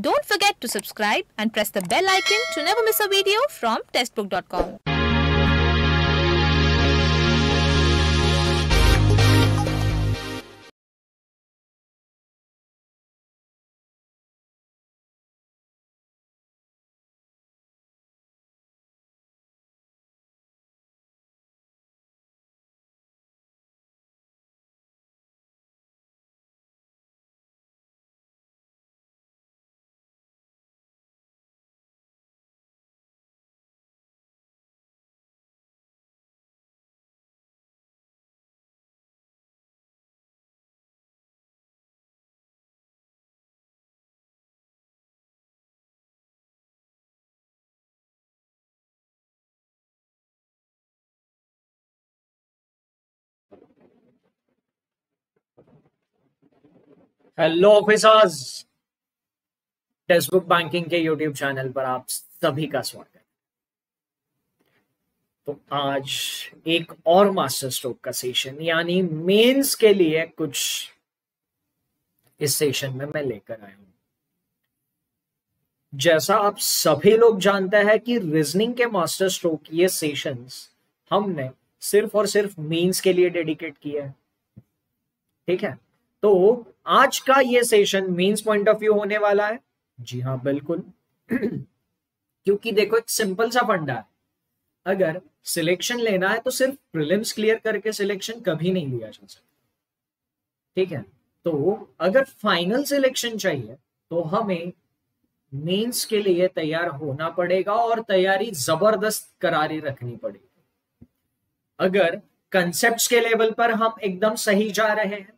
Don't forget to subscribe and press the bell icon to never miss a video from testbook.com. Hello officers Testbook banking के YouTube channel पर आप सभी का स्वागत है। तो आज एक और मास्टर स्ट्रोक का सेशन यानी मेंस के लिए कुछ इस सेशन में मैं लेकर आया हूँ। जैसा आप सभी लोग जानते हैं कि रीजनिंग के मास्टर स्ट्रोक ये सेशंस हमने सिर्फ़ और सिर्फ़ मेंस के लिए डेडिकेट किया है। ठीक है? तो आज का ये session mains point of view होने वाला है। जी हाँ बिल्कुल। क्योंकि देखो, एक सिंपल सा फंडा है। अगर सिलेक्शन लेना है तो सिर्फ़ प्रिलिम्स क्लियर करके सिलेक्शन कभी नहीं लिया जा सकता। ठीक है? तो अगर फाइनल सिलेक्शन चाहिए तो हमें मेंस के लिए तैयार होना पड़ेगा और तैयारी ज़बरदस्त करारी रखनी पड़ेगी। अगर कंसेप्ट के लेवल पर हम एकदम सही जा रहे हैं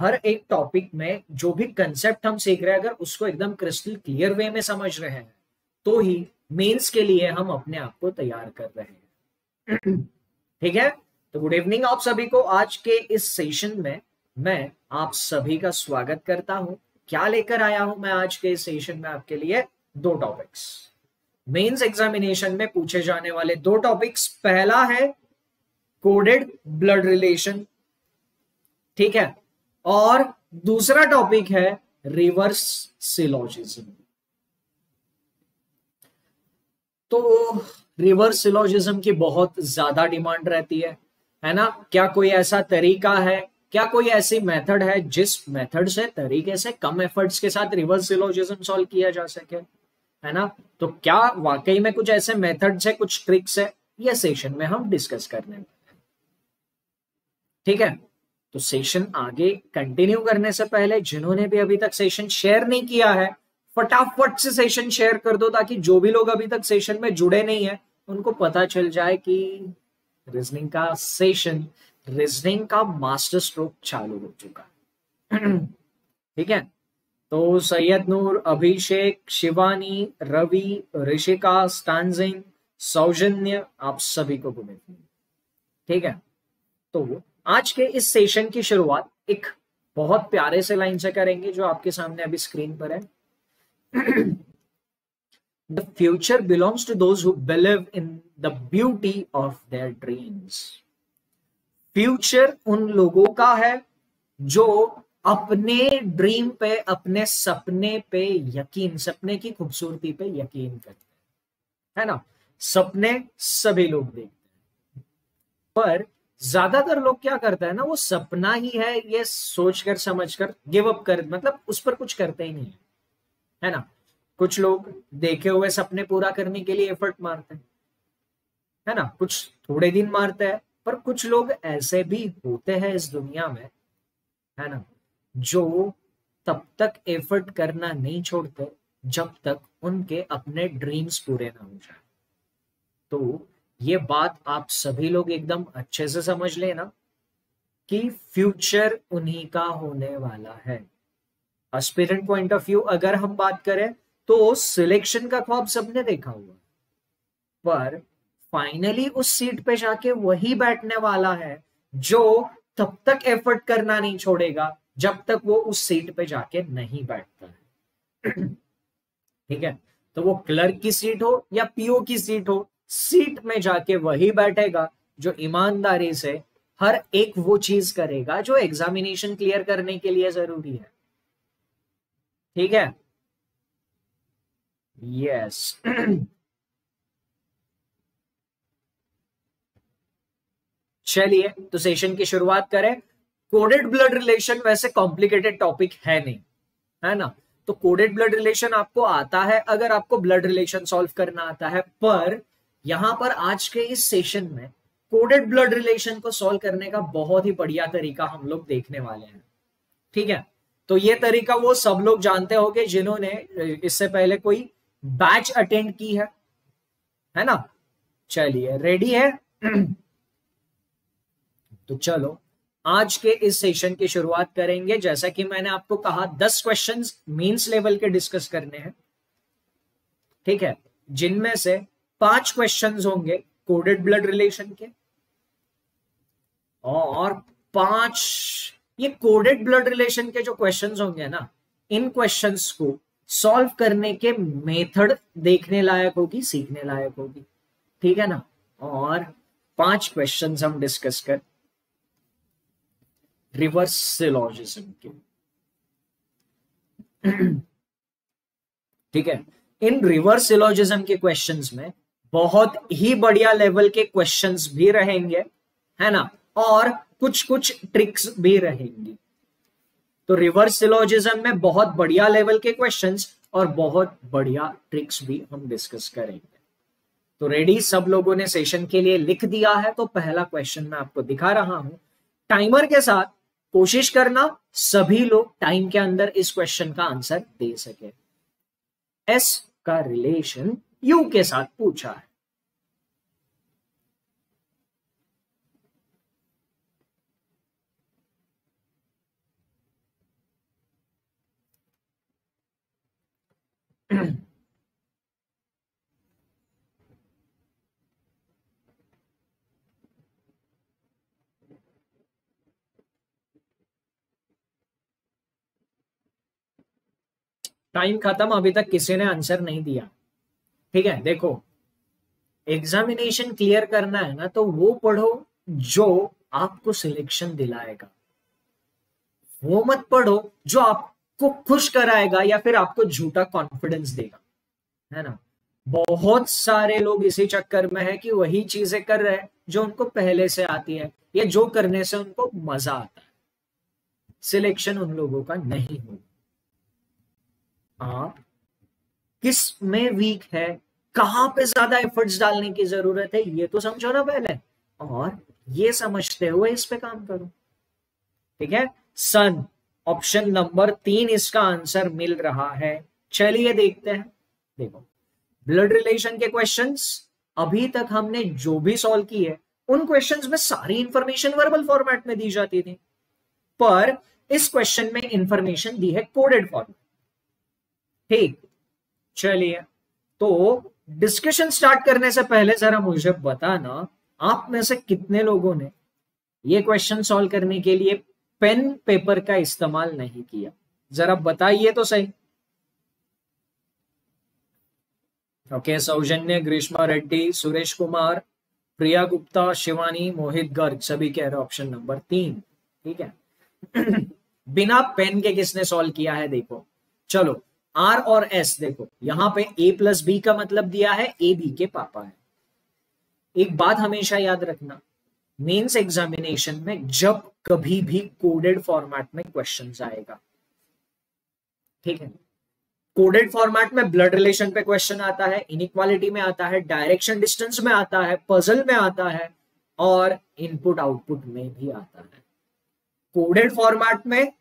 हर एक टॉपिक में जो भी कंसेप्ट हम सीख रहे हैं, अगर उसको एकदम क्रिस्टल क्लियर वे में समझ रहे हैं तो ही मेंस के लिए हम अपने आप को तैयार कर रहे हैं। ठीक है? तो गुड इवनिंग आप सभी को। आज के इस सेशन में मैं आप सभी का स्वागत करता हूँ। क्या लेकर आया हूँ मैं आज के इस सेशन में आपके लिए? दो टॉपिक्स मेंस एग्जामिनेशन में पूछे जाने वाले दो टॉपिक्स पहला है कोडेड ब्लड रिलेशन ठीक है? और दूसरा टॉपिक है रिवर्स सिलोजिज्म। तो रिवर्स सिलोजिज्म की बहुत ज़्यादा डिमांड रहती है है ना? क्या कोई ऐसा तरीका है? क्या कोई ऐसी मेथड है जिस मेथड से, तरीके से कम एफर्ट्स के साथ रिवर्स सिलोजिज्म सॉल्व किया जा सके, है ना? तो क्या वाकई में कुछ ऐसे मेथड्स है, कुछ ट्रिक्स है? यह सेशन में हम डिस्कस करने वाले ठीक है? तो सेशन आगे कंटिन्यू करने से पहले जिन्होंने भी अभी तक सेशन शेयर नहीं किया है, फटाफट से सेशन शेयर कर दो ताकि जो भी लोग अभी तक सेशन में जुड़े नहीं है, उनको पता चल जाए कि रीजनिंग का सेशन रीजनिंग का मास्टर स्ट्रोक चालू हो चुका ठीक है? तो सैयद नूर, अभिषेक, शिवानी, रवि, ऋषिका, स्टानजिंग, सौजन्य, आप सभी को गुड ठीक है? तो आज के इस सेशन की शुरुआत एक बहुत प्यारे से लाइन से करेंगे जो आपके सामने अभी स्क्रीन पर है। The future belongs to those who believe in the beauty of their dreams future उन लोगों का है जो अपने ड्रीम पे, अपने सपने पे यकीन, सपने की खूबसूरती पे यकीन करते हैं। है ना? सपने सभी लोग देखते हैं। पर ज़्यादातर लोग क्या करते हैं ना, वो सपना ही है ये सोचकर, समझकर गिव अप कर मतलब उस पर कुछ करते ही नहीं है। है ना? कुछ लोग देखे हुए सपने पूरा करने के लिए एफर्ट मारते हैं। है ना? कुछ थोड़े दिन मारते हैं, पर कुछ लोग ऐसे भी होते हैं इस दुनिया में, है ना, जो तब तक एफर्ट करना नहीं छोड़ते जब तक उनके अपने ड्रीम्स पूरे ना हो जाए। तो ये बात आप सभी लोग एकदम अच्छे से समझ लेना कि फ्यूचर उन्हीं का होने वाला है। एस्पिरेंट पॉइंट ऑफ़ व्यू अगर हम बात करें तो सिलेक्शन का ख्वाब सबने देखा हुआ पर फाइनली उस सीट पे जाके वही बैठने वाला है जो तब तक एफर्ट करना नहीं छोड़ेगा, जब तक वो उस सीट पे जाके नहीं बैठता है। ठीक है? तो वो क्लर्क की सीट हो या पीओ की सीट हो सीट में जाके वही बैठेगा जो ईमानदारी से हर एक वो चीज़ करेगा जो एग्जामिनेशन क्लियर करने के लिए ज़रूरी है। ठीक है? यस चलिए तो सेशन की शुरुआत करें। कोडेड ब्लड रिलेशन वैसे कॉम्प्लिकेटेड टॉपिक है नहीं, है ना? तो कोडेड ब्लड रिलेशन आपको आता है अगर आपको ब्लड रिलेशन सॉल्व करना आता है, पर यहाँ पर आज के इस सेशन में कोडेड ब्लड रिलेशन को सॉल्व करने का बहुत ही बढ़िया तरीका हम लोग देखने वाले हैं। ठीक है? तो ये तरीका वो सब लोग जानते होंगे जिन्होंने, इससे पहले कोई बैच अटेंड की है। है ना? चलिए रेडी है? तो चलो, आज के इस सेशन की शुरुआत करेंगे। जैसा कि मैंने आपको कहा, दस क्वेश्चंस मींस लेवल के डिस्कस करने हैं। ठीक है? जिनमें से पाँच क्वेश्चंस होंगे कोडेड ब्लड रिलेशन के। और पाँच, ये कोडेड ब्लड रिलेशन के जो क्वेश्चंस होंगे ना, इन क्वेश्चंस को सॉल्व करने के मेथड देखने लायक होगी, सीखने लायक होगी। ठीक है ना? और पाँच क्वेश्चंस हम डिस्कस कर रिवर्स सिलोजिज्म के। ठीक है? इन रिवर्स सिलोजिज्म के क्वेश्चंस में बहुत ही बढ़िया लेवल के क्वेश्चंस भी रहेंगे, है ना? और कुछ कुछ ट्रिक्स भी रहेंगी। तो रिवर्स सिलोजिज्म में बहुत बढ़िया लेवल के क्वेश्चंस और बहुत बढ़िया ट्रिक्स भी हम डिस्कस करेंगे। तो रेडी सब लोगों ने सेशन के लिए लिख दिया है तो पहला क्वेश्चन मैं आपको दिखा रहा हूँ। टाइमर के साथ कोशिश करना, सभी लोग टाइम के अंदर इस क्वेश्चन का आंसर दे सके। एस का रिलेशन यू के साथ पूछा है। टाइम खत्म अभी तक किसी ने आंसर नहीं दिया। ठीक है, देखो एग्जामिनेशन क्लियर करना है ना तो वो पढ़ो जो आपको सिलेक्शन दिलाएगा। वो मत पढ़ो जो आपको खुश कराएगा या फिर आपको झूठा कॉन्फिडेंस देगा, है ना? बहुत सारे लोग इसी चक्कर में है कि वही चीज़ें कर रहे हैं जो उनको पहले से आती है, या जो करने से उनको मज़ा आता है। सिलेक्शन उन लोगों का नहीं होगा। आप किसमें वीक है, कहाँ पे ज़्यादा एफर्ट्स डालने की ज़रूरत है, ये तो समझो ना पहले। और ये समझते हुए इस पे काम करो। ठीक है? सन ऑप्शन नंबर तीन इसका आंसर मिल रहा है। चलिए देखते हैं। देखो ब्लड रिलेशन के क्वेश्चंस अभी तक हमने जो भी सॉल्व की है, उन क्वेश्चंस में सारी इंफॉर्मेशन वर्बल फॉर्मेट में दी जाती थी। पर इस क्वेश्चन में इंफॉर्मेशन दी है कोडेड फॉर्मेट ठीक? चलिए तो डिस्कशन स्टार्ट करने से पहले जरा मुझे बताना, आप में से कितने लोगों ने ये क्वेश्चन सॉल्व करने के लिए पेन पेपर का इस्तेमाल नहीं किया? जरा बताइए तो सही। ओके सौजन्य, ग्रीष्मा रेड्डी, सुरेश कुमार, प्रिया गुप्ता, शिवानी, मोहित गर्ग, सभी कह रहे ऑप्शन नंबर तीन। ठीक है? बिना पेन के किसने सॉल्व किया है, देखो। चलो आर और एस देखो, यहाँ पे ए प्लस बी का मतलब दिया है ए बी के पापा है। एक बात हमेशा याद रखना मेंस एग्जामिनेशन में जब कभी भी कोडेड फॉर्मेट में क्वेश्चन आएगा, ठीक है? कोडेड फॉर्मेट में ब्लड रिलेशन पे क्वेश्चन आता है इनइक्वालिटी में आता है डायरेक्शन डिस्टेंस में आता है पजल में आता है और इनपुट आउटपुट में भी आता है। कोडेड फॉर्मेट में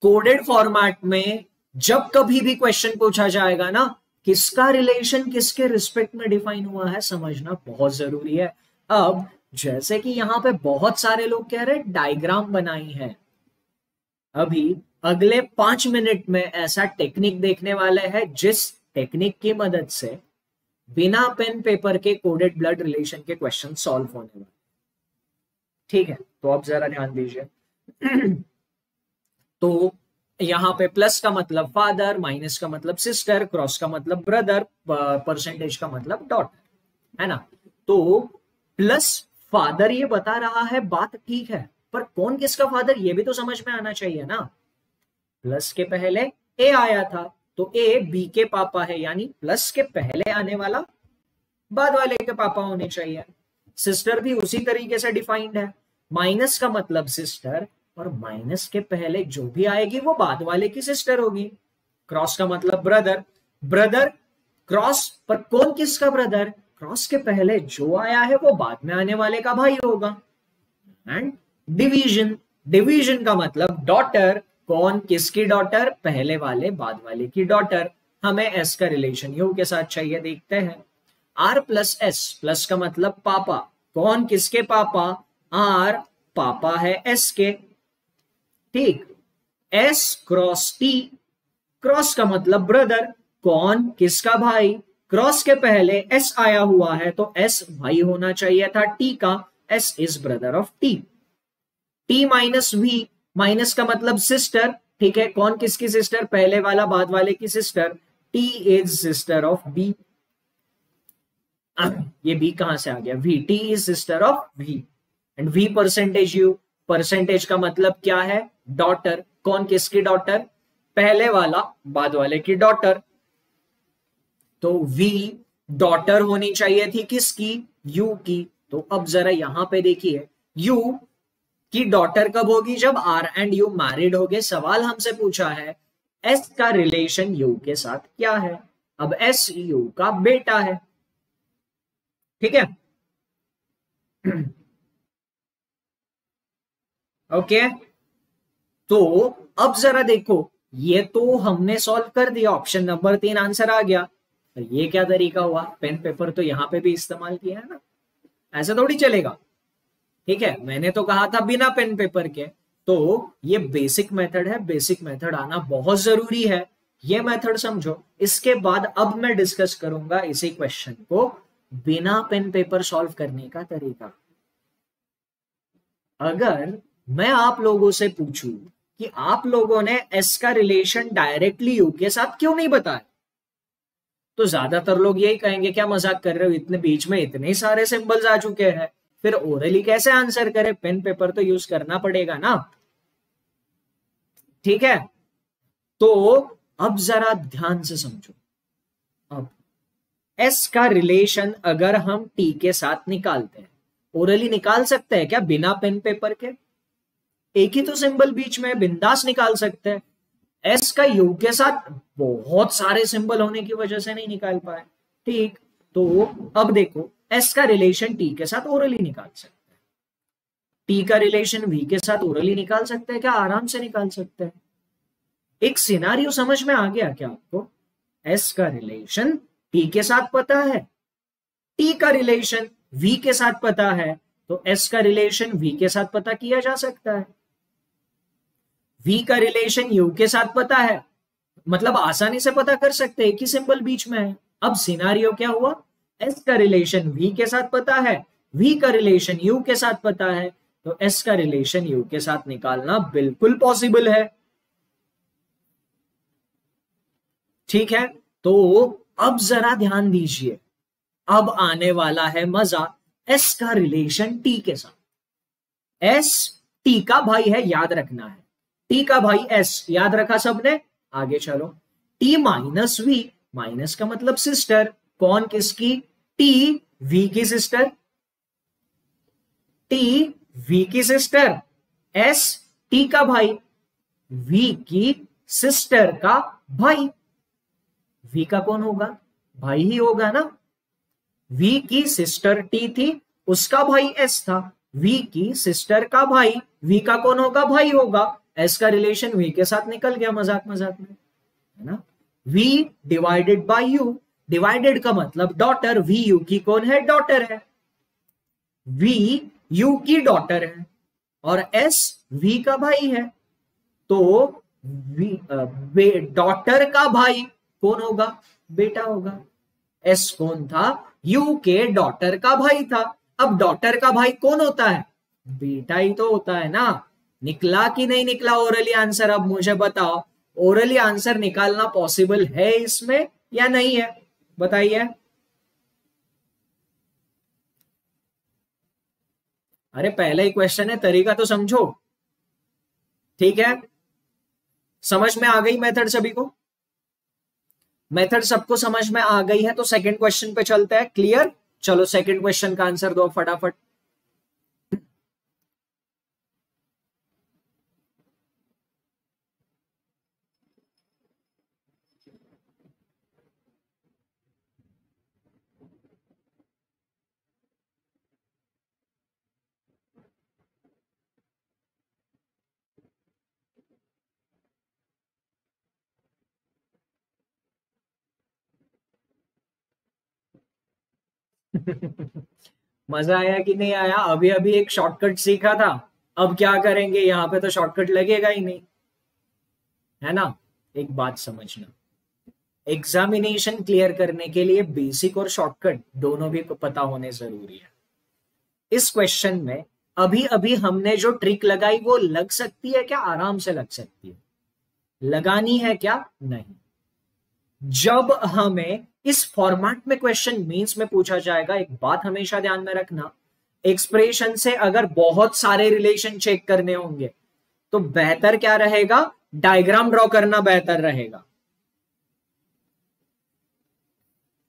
कोडेड फॉर्मेट में जब कभी भी क्वेश्चन पूछा जाएगा ना, किसका रिलेशन किसके रिस्पेक्ट में डिफाइन हुआ है, समझना बहुत ज़रूरी है। अब, जैसे कि यहाँ पे बहुत सारे लोग कह रहे डायग्राम बनाई है। अभी, अगले पाँच मिनट में ऐसा टेक्निक देखने वाले हैं, जिस टेक्निक की मदद से बिना पेन पेपर के कोडेड ब्लड रिलेशन के क्वेश्चन सॉल्व होने वाले ठीक है तो आप जरा ध्यान दीजिए। तो यहाँ पे प्लस का मतलब फादर माइनस का मतलब सिस्टर क्रॉस का मतलब ब्रदर परसेंटेज का मतलब डॉटर है ना? तो प्लस फादर ये बता रहा है, बात ठीक है, पर कौन किसका फादर ये भी तो समझ में आना चाहिए ना? प्लस के पहले ए आया था तो ए बी के पापा है, यानी प्लस के पहले आने वाला, बाद वाले के पापा होने चाहिए। सिस्टर भी उसी तरीके से डिफाइंड है। माइनस का मतलब सिस्टर और माइनस के पहले जो भी आएगी वो बाद वाले की सिस्टर होगी। क्रॉस का मतलब ब्रदर ब्रदर क्रॉस पर कौन किसका ब्रदर क्रॉस के पहले जो आया है वो बाद में आने वाले का भाई होगा। एंड डिवीज़न डिवीज़न का मतलब डॉटर कौन किसकी डॉटर पहले वाले, बाद वाले की डॉटर हमें एस का रिलेशन यू के साथ चाहिए, देखते हैं। आर प्लस एस प्लस का मतलब पापा। कौन किसके पापा? आर पापा है एस के। ठीक एस क्रॉस टी क्रॉस का मतलब ब्रदर कौन, किसका भाई? क्रॉस के पहले एस आया हुआ है तो एस भाई होना चाहिए था टी का। S is brother of T T minus V minus का मतलब सिस्टर ठीक है? कौन किसकी सिस्टर पहले वाला, बाद वाले की sister T is sister of B ये बी कहाँ से आ गया? V T is sister of V and V percentage U percentage का मतलब क्या है? डॉटर कौन किसकी डॉटर पहले वाला, बाद वाले की डॉटर तो वी डॉटर होनी चाहिए थी किसकी? यू की। तो अब जरा यहाँ पे देखिए। यू की डॉटर कब होगी? जब आर एंड यू मैरिड हो गए। सवाल हमसे पूछा है एस का रिलेशन यू के साथ क्या है? अब एस यू का बेटा है। ठीक है? ओके तो अब जरा देखो, ये तो हमने सॉल्व कर दिया ऑप्शन नंबर तीन आंसर आ गया। ये क्या तरीका हुआ? पेन पेपर तो यहाँ पे भी इस्तेमाल किया है ना? ऐसा थोड़ी चलेगा। ठीक है? मैंने तो कहा था बिना पेन पेपर के। तो ये बेसिक मेथड है बेसिक मेथड आना बहुत ज़रूरी है। ये मेथड समझो। इसके बाद अब मैं डिस्कस करूँगा इसी क्वेश्चन को बिना पेन पेपर सॉल्व करने का तरीका। अगर मैं आप लोगों से पूछूँ कि आप लोगों ने एस का रिलेशन डायरेक्टली यू के साथ क्यों नहीं बताया? तो ज़्यादातर लोग यही कहेंगे, क्या मज़ाक कर रहे हो? इतने बीच में इतने सारे सिंबल्स आ चुके हैं। फिर ओरली कैसे आंसर करे? पेन पेपर तो यूज़ करना पड़ेगा ना? ठीक है? तो अब जरा ध्यान से समझो। अब एस का रिलेशन अगर हम टी के साथ निकालते हैं ओरली निकाल सकते हैं क्या बिना पेन पेपर के? एक ही तो सिंबल बीच में बिंदास निकाल सकते हैं। एस का यू के साथ बहुत सारे सिंबल होने की वजह से नहीं निकाल पाए। ठीक तो अब देखो एस का रिलेशन टी के साथ ओरली निकाल सकते हैं। टी का रिलेशन वी के साथ ओरली निकाल सकते हैं क्या? आराम से निकाल सकते हैं। एक सिनारियो समझ में आ गया क्या आपको? एस का रिलेशन टी के साथ पता है। टी का रिलेशन वी के साथ पता है तो एस का रिलेशन वी के साथ पता किया जा सकता है। वी का रिलेशन यू के साथ पता है। मतलब आसानी से पता कर सकते हैं कि सिंबल बीच में है। अब सिनारियो क्या हुआ? एस का रिलेशन वी के साथ पता है। वी का रिलेशन यू के साथ पता है। तो एस का रिलेशन यू के साथ निकालना बिल्कुल पॉसिबल है। ठीक है? तो अब जरा ध्यान दीजिए। अब आने वाला है मज़ा एस का रिलेशन टी के साथ। एस टी का भाई है, याद रखना है। टी का भाई एस याद रखा सबने? आगे चलो। टी माइनस वी माइनस का मतलब सिस्टर कौन किसकी? टी वी की सिस्टर टी वी की सिस्टर एस टी का भाई. वी की सिस्टर का भाई. वी का कौन होगा? भाई ही होगा ना? वी की सिस्टर टी थी, उसका भाई एस था. वी की सिस्टर का भाई. वी का कौन होगा? भाई होगा। एस का रिलेशन वी के साथ निकल गया मज़ाक मज़ाक में, है ना? V divided by U divided का मतलब डॉटर वी यू की कौन है? डॉटर है। वी यू की डॉटर है और एस वी का भाई है। तो डॉटर का भाई कौन होगा? बेटा होगा। एस कौन था? यू के डॉटर का भाई था। अब डॉटर का भाई कौन होता है? बेटा ही तो होता है ना। निकला कि नहीं निकला? ओरली आंसर अब मुझे बताओ। ओरली आंसर निकालना पॉसिबल है इसमें या नहीं है? बताइए। अरे, पहला ही क्वेश्चन है तरीका तो समझो। ठीक है? समझ में आ गई मेथड सभी को? मेथड सबको समझ में आ गई है तो सेकंड क्वेश्चन पे चलते हैं। क्लियर चलो सेकंड क्वेश्चन का आंसर दो फटाफट। मज़ा आया कि नहीं आया? अभी अभी एक शॉर्टकट सीखा था। अब क्या करेंगे? यहाँ पे तो शॉर्टकट लगेगा ही नहीं। है ना? एक बात समझना। एग्जामिनेशन क्लियर करने के लिए बेसिक और शॉर्टकट दोनों भी पता होने ज़रूरी है। इस क्वेश्चन में अभी अभी हमने जो ट्रिक लगाई, वो लग सकती है क्या? आराम से लग सकती है। लगानी है क्या? नहीं। जब हमें इस फॉर्मेट में क्वेश्चन मीन्स में पूछा जाएगा, एक बात हमेशा ध्यान में रखना एक्सप्रेशन से अगर बहुत सारे रिलेशन चेक करने होंगे तो बेहतर क्या रहेगा? डायग्राम ड्रॉ करना बेहतर रहेगा।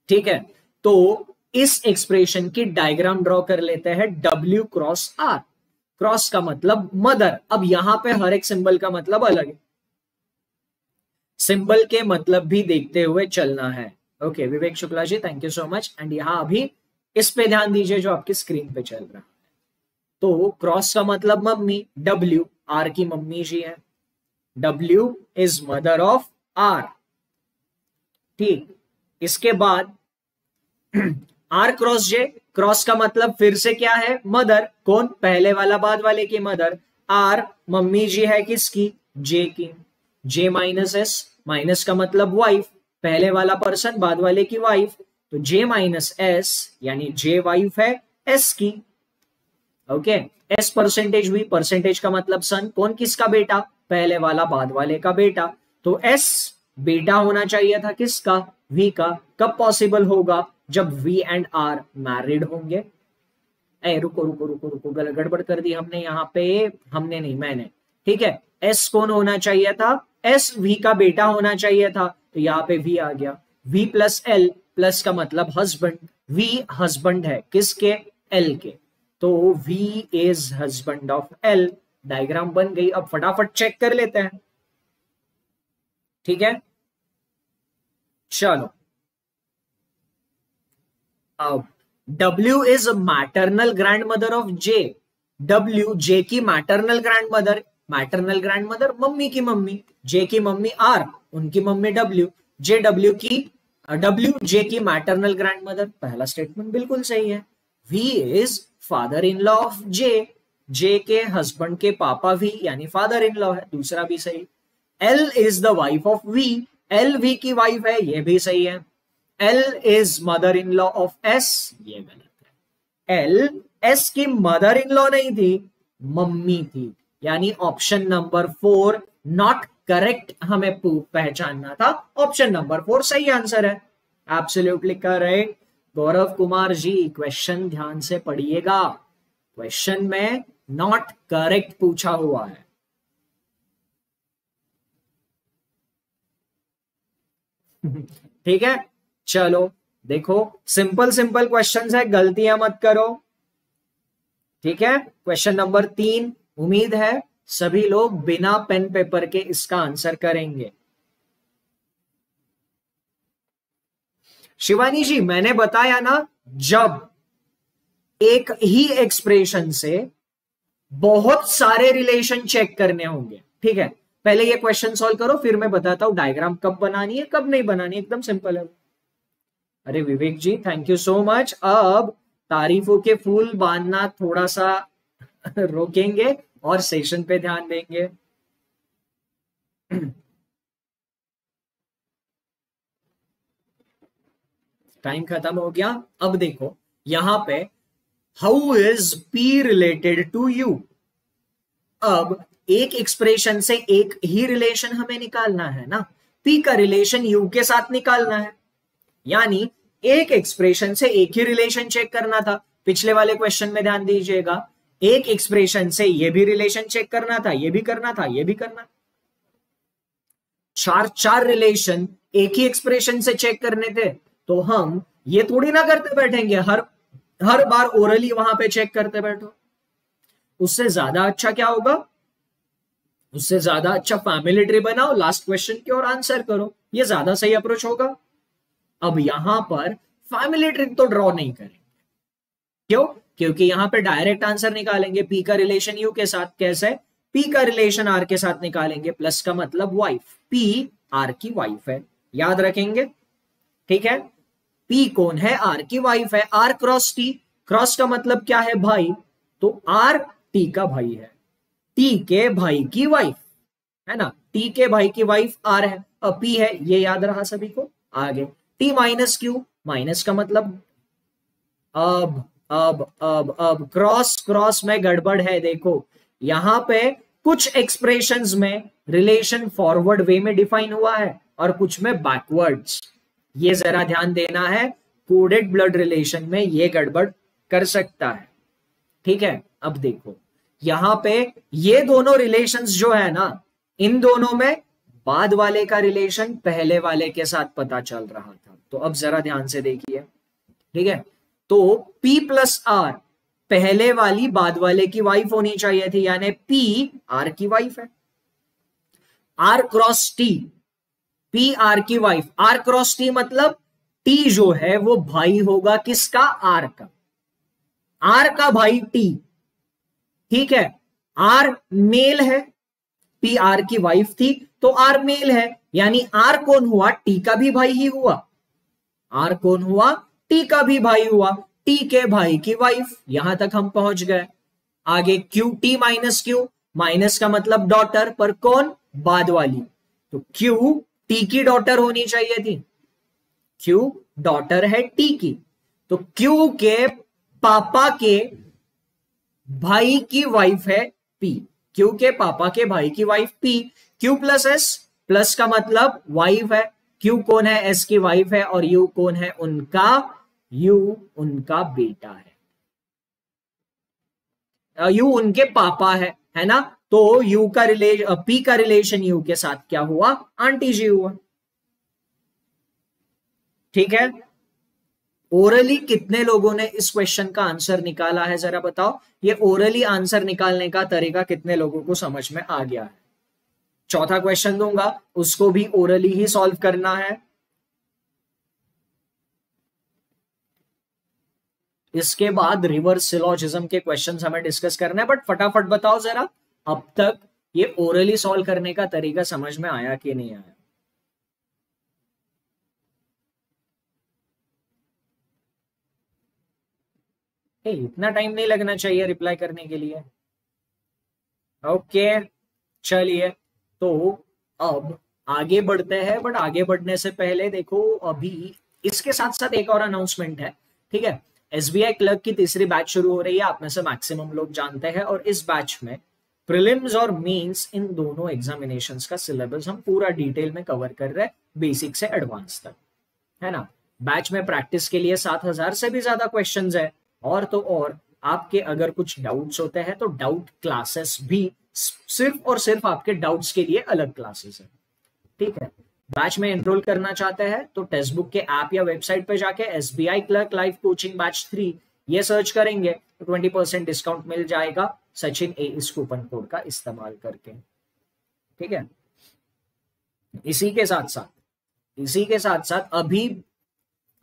ठीक है? तो इस एक्सप्रेशन की डायग्राम ड्रॉ कर लेते हैं डब्ल्यू क्रॉस आर क्रॉस का मतलब मदर अब यहाँ पे हर एक सिंबल का मतलब अलग है। सिंबल के मतलब भी देखते हुए चलना है। Okay Vivek Shukla ji thank you so much and यहाँ अभी इस पे ध्यान दीजिए जो आपकी स्क्रीन पे चल रहा है। तो क्रॉस का मतलब मम्मी डब्ल्यू आर की मम्मी जी है। W is mother of R ठीक, इसके बाद आर क्रॉस जे क्रॉस का मतलब फिर से क्या है? मदर कौन? पहले वाला, बाद वाले की मदर आर मम्मी जी है किसकी? जे की। जे माइनस एस माइनस का मतलब वाइफ पहले वाला पर्सन बाद वाले की वाइफ तो जे माइनस एस यानी जे वाइफ है एस की। ओके एस परसेंटेज हुई परसेंटेज का मतलब सन कौन किसका बेटा? पहले वाला, बाद वाले का बेटा। तो एस बेटा होना चाहिए था किसका? वी का। कब पॉसिबल होगा? जब वी एंड आर मैरिड होंगे। ए, रुको रुको रुको रुको गड़बड़ कर दी हमने यहाँ पे। हमने नहीं, मैंने। ठीक है? एस कौन होना चाहिए था? एस वी का बेटा होना चाहिए था। तो यहाँ पे वी आ गया। वी प्लस एल प्लस का मतलब हस्बैंड वी हस्बैंड है किसके? एल के। तो V is husband of L diagram बन गई। अब फटाफट चेक कर लेते हैं। ठीक है? चलो। अब W is maternal grandmother of J. W, J की maternal grandmother maternal grandmother mummy की मम्मी जे की मम्मी आर उनकी मम्मी डब्ल्यू जे डब्ल्यू की डब्ल्यू जे की मैटरनल ग्रैंड मदर पहला स्टेटमेंट बिल्कुल सही है। V is father in law of J J के हस्बैंड के पापा भी यानी फादर इन लॉ है, दूसरा भी सही। L is the wife of V L V की वाइफ है, ये भी सही है। L is mother in law of S ये गलत है एल एस की मदर इन लॉ नहीं थी, मम्मी थी। यानी option number four not correct हमें पहचानना था। ऑप्शन नंबर फोर सही आंसर है। Absolutely correct Gaurav Kumar ji question ध्यान से पढ़िएगा। क्वेश्चन में नॉट करेक्ट पूछा हुआ है। ठीक है? चलो, देखो सिंपल सिंपल क्वेश्चन है, गलतियाँ मत करो। ठीक है? क्वेश्चन नंबर तीन उम्मीद है सभी लोग बिना पेन पेपर के इसका आंसर करेंगे। शिवानी जी, मैंने बताया ना, जब एक ही एक्सप्रेशन से बहुत सारे रिलेशन चेक करने होंगे, ठीक है? पहले ये क्वेश्चन सॉल्व करो, फिर मैं बताता हूँ डायग्राम कब बनानी है, कब नहीं बनानी एकदम सिंपल है। अरे Vivek ji thank you so much अब तारीफों के फूल बांधना थोड़ा सा रोकेंगे। और सेशन पे ध्यान देंगे। टाइम खत्म हो गया। अब देखो, यहाँ पे how is P related to U अब एक एक्सप्रेशन से एक ही रिलेशन हमें निकालना है ना? पी का रिलेशन यू के साथ निकालना है। यानी, एक एक्सप्रेशन से एक ही रिलेशन चेक करना था। पिछले वाले क्वेश्चन में ध्यान दीजिएगा। एक एक्सप्रेशन से ये भी रिलेशन चेक करना था, ये भी करना था, ये भी करना चार चार रिलेशन एक ही एक्सप्रेशन से चेक करने थे तो हम ये थोड़ी ना करते बैठेंगे, हर हर बार ओरली वहाँ पे चेक करते बैठो। उससे ज़्यादा अच्छा क्या होगा? उससे ज़्यादा अच्छा फैमिली ट्री बनाओ लास्ट क्वेश्चन की और आंसर करो, ये ज़्यादा सही अप्रोच होगा। अब यहाँ पर फैमिली ट्री तो ड्रॉ नहीं करेंगे। क्यों? क्योंकि यहाँ पे डायरेक्ट आंसर निकालेंगे पी का रिलेशन यू के साथ कैसे? पी का रिलेशन आर के साथ निकालेंगे प्लस का मतलब वाइफ पी आर की वाइफ है। याद रखेंगे। ठीक है? पी कौन है? आर की वाइफ है। आर क्रॉस टी क्रॉस का मतलब क्या है भाई? तो आर टी का भाई है। टी के भाई की वाइफ है ना? टी के भाई की वाइफ आर है। और पी है। ये याद रहा सभी को? आगे। टी माइनस क्यू माइनस का मतलब अब। अब अब अब क्रॉस क्रॉस में गड़बड़ है, देखो। यहाँ पे कुछ एक्सप्रेशंस में रिलेशन फॉरवर्ड वे में डिफाइन हुआ है और कुछ में बैकवर्ड्स ये जरा ध्यान देना है कोडेड ब्लड रिलेशन में ये गड़बड़ कर सकता है। ठीक है? अब देखो। यहाँ पे ये दोनों रिलेशंस जो है ना, इन दोनों में बाद वाले का रिलेशन पहले वाले के साथ पता चल रहा था। तो अब जरा ध्यान से देखिए। ठीक है? तो P प्लस आर पहले वाली बाद वाले की वाइफ होनी चाहिए थी, यानी P आर की वाइफ है। R cross T P R की वाइफ आर क्रॉस टी मतलब टी जो है, वो भाई होगा किसका? आर का। आर का भाई टी ठीक है? आर मेल है पी आर की वाइफ थी तो आर मेल है, यानी आर कौन हुआ? टी का भी भाई ही हुआ। आर कौन हुआ? टी का भी भाई हुआ टी के भाई की वाइफ यहाँ तक हम पहुँच गए। आगे Q T minus Q minus का मतलब डॉटर पर कौन? बाद वाली। तो क्यू टी की डॉटर होनी चाहिए थी। क्यू डॉटर है टी की। तो क्यू के पापा के भाई की वाइफ है पी क्यू के पापा के भाई की wife P Q plus S plus का मतलब वाइफ है। क्यू कौन है? एस की वाइफ है और यू कौन है? उनका यू उनका बेटा है। यू उनके पापा है है ना? तो यू का रिलेशन पी का रिलेशन यू के साथ क्या हुआ? आंटी जी हुआ। ठीक है? ओरली कितने लोगों ने इस क्वेश्चन का आंसर निकाला है, जरा बताओ? ये ओरली आंसर निकालने का तरीका कितने लोगों को समझ में आ गया है? चौथा क्वेश्चन दूँगा, उसको भी ओरली ही सॉल्व करना है। इसके बाद रिवर्स सिलोजिज्म के क्वेश्चन हमें डिस्कस करना है बट फटाफट बताओ जरा अब तक ये ओरली सॉल्व करने का तरीका समझ में आया कि नहीं आया? ए, इतना टाइम नहीं लगना चाहिए रिप्लाई करने के लिए। ओके चलिए तो अब आगे बढ़ते हैं बट आगे बढ़ने से पहले देखो अभी इसके साथ साथ एक और अनाउंसमेंट है ठीक है? एस बी आई क्लर्क की तीसरी बैच शुरू हो रही है, आप में से मैक्सिमम लोग जानते हैं और इस बैच में प्रिलिम्स और मेंस इन दोनों एग्जामिनेशन का सिलेबस हम पूरा डिटेल में कवर कर रहे हैं बेसिक से एडवांस तक, है ना? बैच में प्रैक्टिस के लिए सात हज़ार से भी ज़्यादा क्वेश्चन है। और तो और, आपके अगर कुछ डाउट्स होते हैं तो डाउट क्लासेस भी सिर्फ़ और सिर्फ़ आपके डाउट्स के लिए अलग क्लासेस है। ठीक है? बैच में एनरोल करना चाहते हैं तो टेक्स्ट बुक के ऐप या वेबसाइट पर जाके S B I clerk live coaching batch three ये सर्च करेंगे तो ट्वेंटी परसेंट डिस्काउंट मिल जाएगा सचिन ए इस कूपन कोड का इस्तेमाल करके। ठीक है? इसी के साथ साथ, इसी के साथ साथ अभी,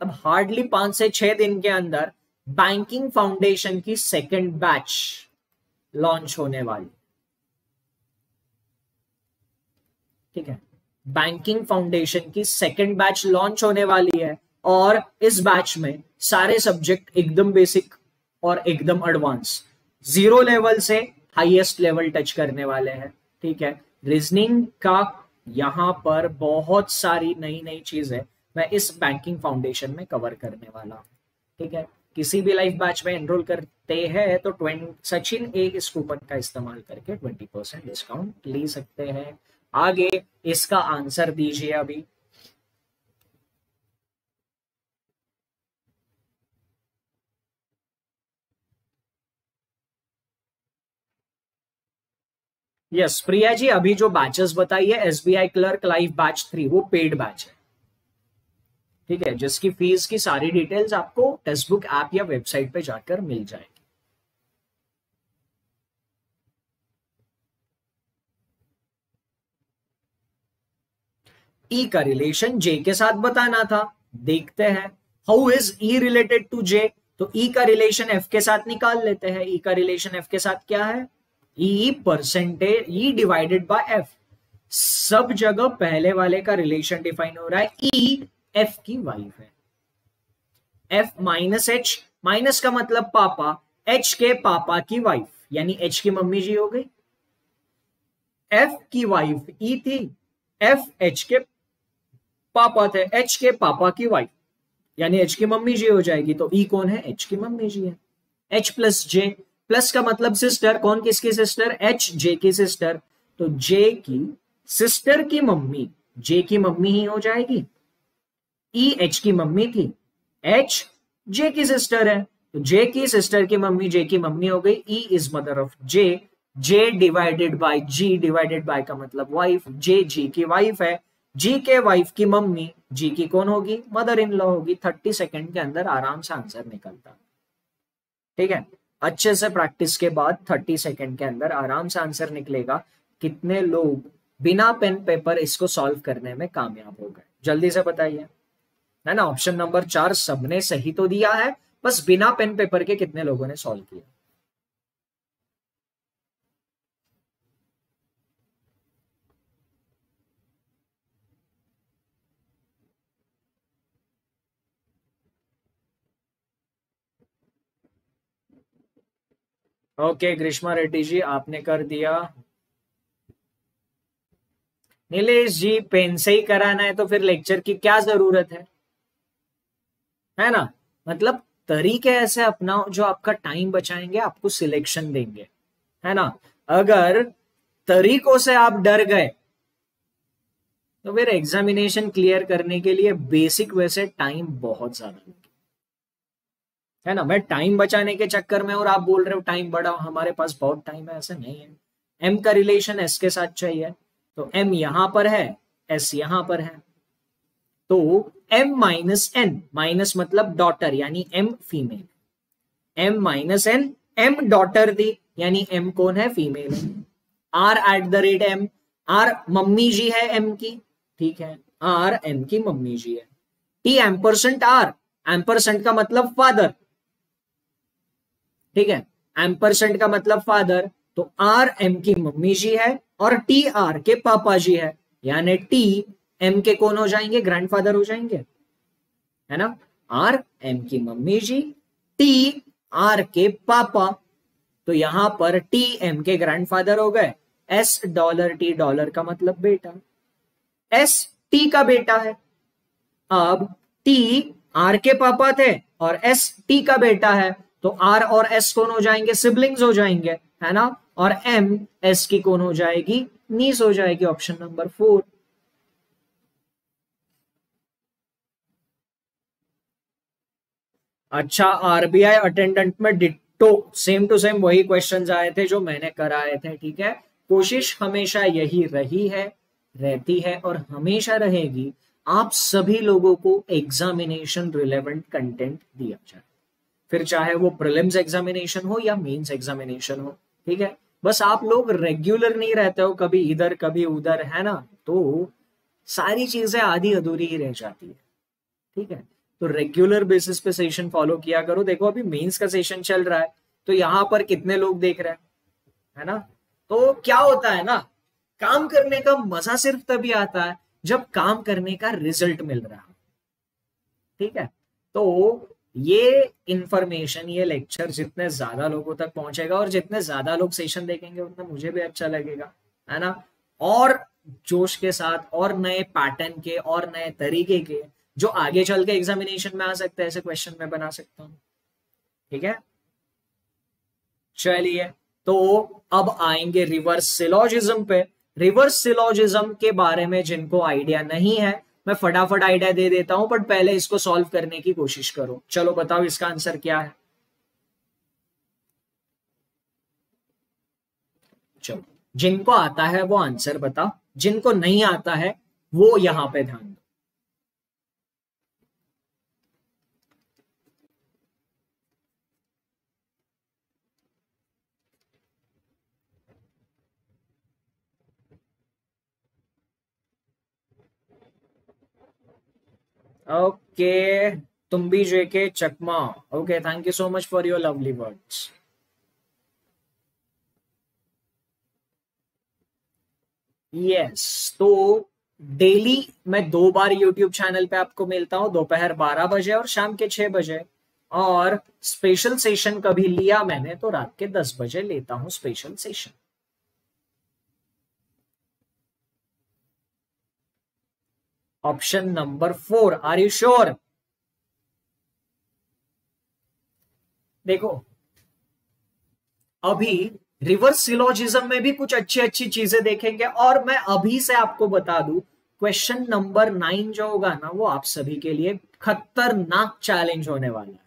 अब हार्डली पाँच से छह दिन के अंदर बैंकिंग फाउंडेशन की सेकेंड बैच लॉन्च होने वाली। ठीक है? बैंकिंग फाउंडेशन की सेकेंड बैच लॉन्च होने वाली है और इस बैच में सारे सब्जेक्ट एकदम बेसिक और एकदम एडवांस ज़ीरो लेवल से हाईएस्ट लेवल टच करने वाले हैं, ठीक है? रीजनिंग का यहाँ पर बहुत सारी नई नई चीज़ है, मैं इस बैंकिंग फाउंडेशन में कवर करने वाला हूँ, ठीक है? किसी भी लाइफ बैच में एनरोल करते हैं तो ट्वेंट सचिन ए इस कूपन का इस्तेमाल करके ट्वेंटी परसेंट डिस्काउंट ले सकते हैं। आगे इसका आंसर दीजिए अभी। यस प्रिया जी, अभी जो बैचेस बताई है SBI clerk life batch three वो पेड बैच है। ठीक है, जिसकी फ़ीस की सारी डिटेल्स आपको टेक्स्ट बुक ऐप या वेबसाइट पे जाकर मिल जाएगी। ई e का रिलेशन जे के साथ बताना था। देखते हैं। How is E related to J तो ई e का रिलेशन एफ़ के साथ निकाल लेते हैं। ई e का रिलेशन एफ़ के साथ क्या है? E percentage E divided by F सब जगह पहले वाले का रिलेशन डिफाइन हो रहा है। ई e, एफ़ की वाइफ है। एफ़ माइनस एच माइनस का मतलब पापा। एच के पापा की वाइफ यानी एच की मम्मी जी हो गई। एफ़ की वाइफ ई थी। एफ़ एच के पापा थे एच के पापा की वाइफ यानी एच की मम्मी जी हो जाएगी तो ई कौन है? एच की मम्मी जी है। एच प्लस जे प्लस का मतलब सिस्टर कौन किसकी सिस्टर एच जे की सिस्टर तो जे की सिस्टर की मम्मी जे की मम्मी ही हो जाएगी। ई e एच की मम्मी थी एच जे की सिस्टर है। तो जे की सिस्टर की मम्मी जे की मम्मी हो गई। E is mother of J J divided by G divided by का मतलब वाइफ जे जी की वाइफ है। जी के वाइफ की मम्मी, जी की कौन होगी? मदर इन लॉ होगी। थर्टी सेकेंड के अंदर आराम से आंसर निकलता। ठीक है? अच्छे से प्रैक्टिस के बाद थर्टी सेकेंड के अंदर आराम से आंसर निकलेगा। कितने लोग बिना पेन पेपर इसको सॉल्व करने में कामयाब हो गए? जल्दी से बताइए। है ना? ऑप्शन नंबर चार सबने सही तो दिया है, बस बिना पेन पेपर के कितने लोगों ने सॉल्व किया? ओके ग्रीष्मा रेड्डी जी आपने कर दिया। नीलेश जी पेन से ही कराना है तो फिर लेक्चर की क्या ज़रूरत है? है ना? मतलब तरीके ऐसे अपनाओ जो आपका टाइम बचाएँगे, आपको सिलेक्शन देंगे। है ना? अगर तरीकों से आप डर गए तो फिर एग्जामिनेशन क्लियर करने के लिए बेसिक वैसे टाइम बहुत ज़्यादा है ना? मैं टाइम बचाने के चक्कर में और आप बोल रहे हो टाइम बढ़ाओ हमारे पास बहुत टाइम है, ऐसा नहीं है। एम का रिलेशन एस के साथ चाहिए। तो एम यहाँ पर है एस यहाँ पर है। तो एम माइनस एन माइनस मतलब डॉटर यानी M female M minus N M daughter दी, यानी एम कौन है? Female R at the rate M R mummy जी है एम की, ठीक है? आर एम की मम्मी जी है। T M percent R M percent का मतलब फादर ठीक है? एम परसेंट का मतलब फादर तो आर एम की मम्मी जी है और टी आर के पापा जी है। यानी टी एम के कौन हो जाएँगे? ग्रैंडफादर हो जाएँगे। है ना? आर एम की मम्मी जी टी आर के पापा। तो यहाँ पर टी एम के ग्रैंडफादर हो गए। एस डॉलर टी डॉलर का मतलब बेटा। एस टी का बेटा है। अब टी आर के पापा थे और एस टी का बेटा है। तो आर और एस कौन हो जाएँगे? सिबलिंग्स हो जाएँगे, है ना? और एम एस की कौन हो जाएगी? नीस हो जाएगी ऑप्शन नंबर फोर अच्छा आरबीआई अटेंडेंट में डिट्टो सेम टू सेम वही क्वेश्चन आए थे जो मैंने कराए थे, ठीक है? कोशिश हमेशा यही रही है, रहती है और हमेशा रहेगी। आप सभी लोगों को एग्जामिनेशन रिलेवेंट कंटेंट दिया जाए। फिर चाहे वो प्रिलिम्स एग्जामिनेशन हो या मेंस एग्जामिनेशन हो, ठीक है? बस आप लोग रेगुलर नहीं रहते हो, कभी इधर, कभी उधर, है ना? तो सारी चीज़ें आधी अधूरी ही रह जाती है, ठीक है? तो रेगुलर बेसिस पे सेशन फॉलो किया करो। देखो, अभी मेंस का सेशन चल रहा है तो यहाँ पर कितने लोग देख रहे हैं, है ना? तो क्या होता है ना, काम करने का मज़ा सिर्फ़ तभी आता है जब काम करने का रिज़ल्ट मिल रहा ठीक है? तो ये इंफॉर्मेशन ये लेक्चर जितने ज़्यादा लोगों तक पहुंचेगा और जितने ज़्यादा लोग सेशन देखेंगे, उतना मुझे भी अच्छा लगेगा, है ना? और जोश के साथ, और नए पैटर्न के, और नए तरीके के, जो आगे चल के एग्जामिनेशन में आ सकते हैं, ऐसे क्वेश्चन में बना सकता हूँ। ठीक है? चलिए तो अब आएँगे रिवर्स सिलोजिज्म पे। रिवर्स सिलोजिज्म के बारे में जिनको आइडिया नहीं है मैं फटाफट आइडिया दे देता हूँ बट पहले इसको सॉल्व करने की कोशिश करो। चलो बताओ इसका आंसर क्या है? चलो, जिनको आता है वो आंसर बताओ, जिनको नहीं आता है वो यहाँ पे ध्यान दो ओके तुम भी J K Chakma okay thank you so much for your lovely words yes तो डेली मैं दो बार यूट्यूब चैनल पे आपको मिलता हूँ। दोपहर बारह बजे और शाम के छह बजे। और स्पेशल सेशन कभी लिया मैंने तो रात के दस बजे लेता हूँ special session option number four, are you sure? देखो, अभी रिवर्स सिलोजिज्म में भी कुछ अच्छी अच्छी चीज़ें देखेंगे और मैं अभी से आपको बता दूँ, क्वेश्चन नंबर नाइन जो होगा ना, वो आप सभी के लिए खतरनाक चैलेंज होने वाला है।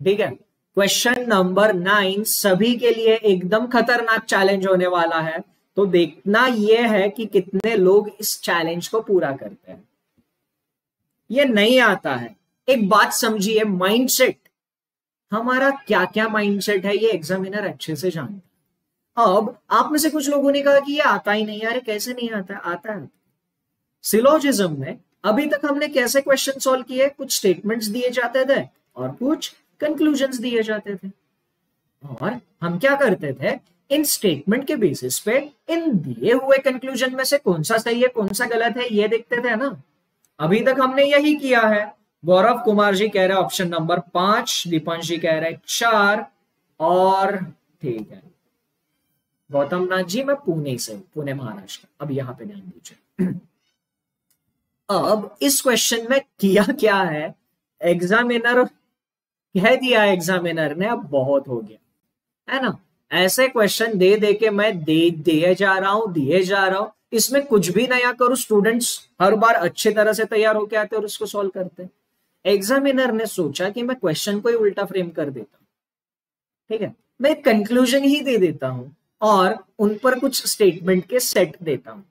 ठीक है? क्वेश्चन नंबर नाइन सभी के लिए एकदम खतरनाक चैलेंज होने वाला है। तो देखना यह है कि कितने लोग इस चैलेंज को पूरा करते हैं। ये नहीं आता है। एक बात समझिए माइंडसेट हमारा क्या क्या माइंडसेट है, ये एग्जामिनर अच्छे से जानता है। अब आप में से कुछ लोगों ने कहा कि ये आता ही नहीं यार कैसे नहीं आता? आता है। सिलोजिज्म में अभी तक हमने कैसे क्वेश्चन सॉल्व किए? कुछ स्टेटमेंट्स दिए जाते थे और कुछ कंक्लूजन दिए जाते थे। और हम क्या करते थे? इन स्टेटमेंट के बेसिस पे इन दिए हुए कंक्लूजन में से कौन सा सही है, कौन सा गलत है, ये देखते थे ना। अभी तक हमने यही किया है। गौरव कुमार जी कह रहे हैं ऑप्शन नंबर पाँच दीपांश जी कह रहे हैं चार, और ठीक है। गौतम नाथ जी, मैं पुणे से हूँ, पुणे महाराष्ट्र। अब यहाँ पे ध्यान दीजिए। अब इस क्वेश्चन में किया क्या है? एग्जामिनर कह दिया एग्जामिनर ने, अब बहुत हो गया। है ना? ऐसे क्वेश्चन दे दे के मैं दे, दिए जा रहा हूँ, दिए जा रहा हूँ। इसमें कुछ भी नया करूँ स्टूडेंट्स हर बार अच्छे तरह से तैयार होके आते और उसको सॉल्व करते हैं। एग्जामिनर ने सोचा कि मैं क्वेश्चन को ही उल्टा फ्रेम कर देता हूँ। ठीक है? मैं एक कंक्लूजन ही दे देता हूँ और उन पर कुछ स्टेटमेंट के सेट देता हूँ।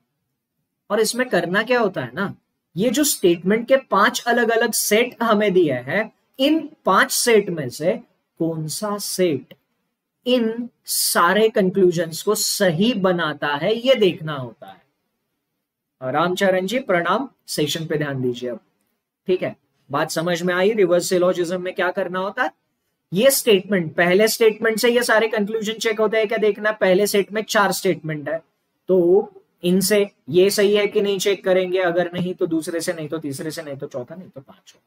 और इसमें करना क्या होता है ना? ये जो स्टेटमेंट के पाँच अलग अलग सेट हमें दिया है, इन पाँच सेट में से कौन सा सेट इन सारे कंक्लूजन्स को सही बनाता है, ये देखना होता है। रामचरण जी, प्रणाम। सेशन पे ध्यान दीजिए अब। ठीक है? बात समझ में आई? रिवर्स सिलोजिज्म में क्या करना होता है? ये स्टेटमेंट पहले स्टेटमेंट से ये सारे कंक्लूजन चेक होते हैं क्या देखना? है पहले सेट में चार स्टेटमेंट है। तो इनसे ये सही है कि नहीं चेक करेंगे? अगर नहीं तो दूसरे से नहीं तो तीसरे से नहीं तो चौथा नहीं तो पांचवा।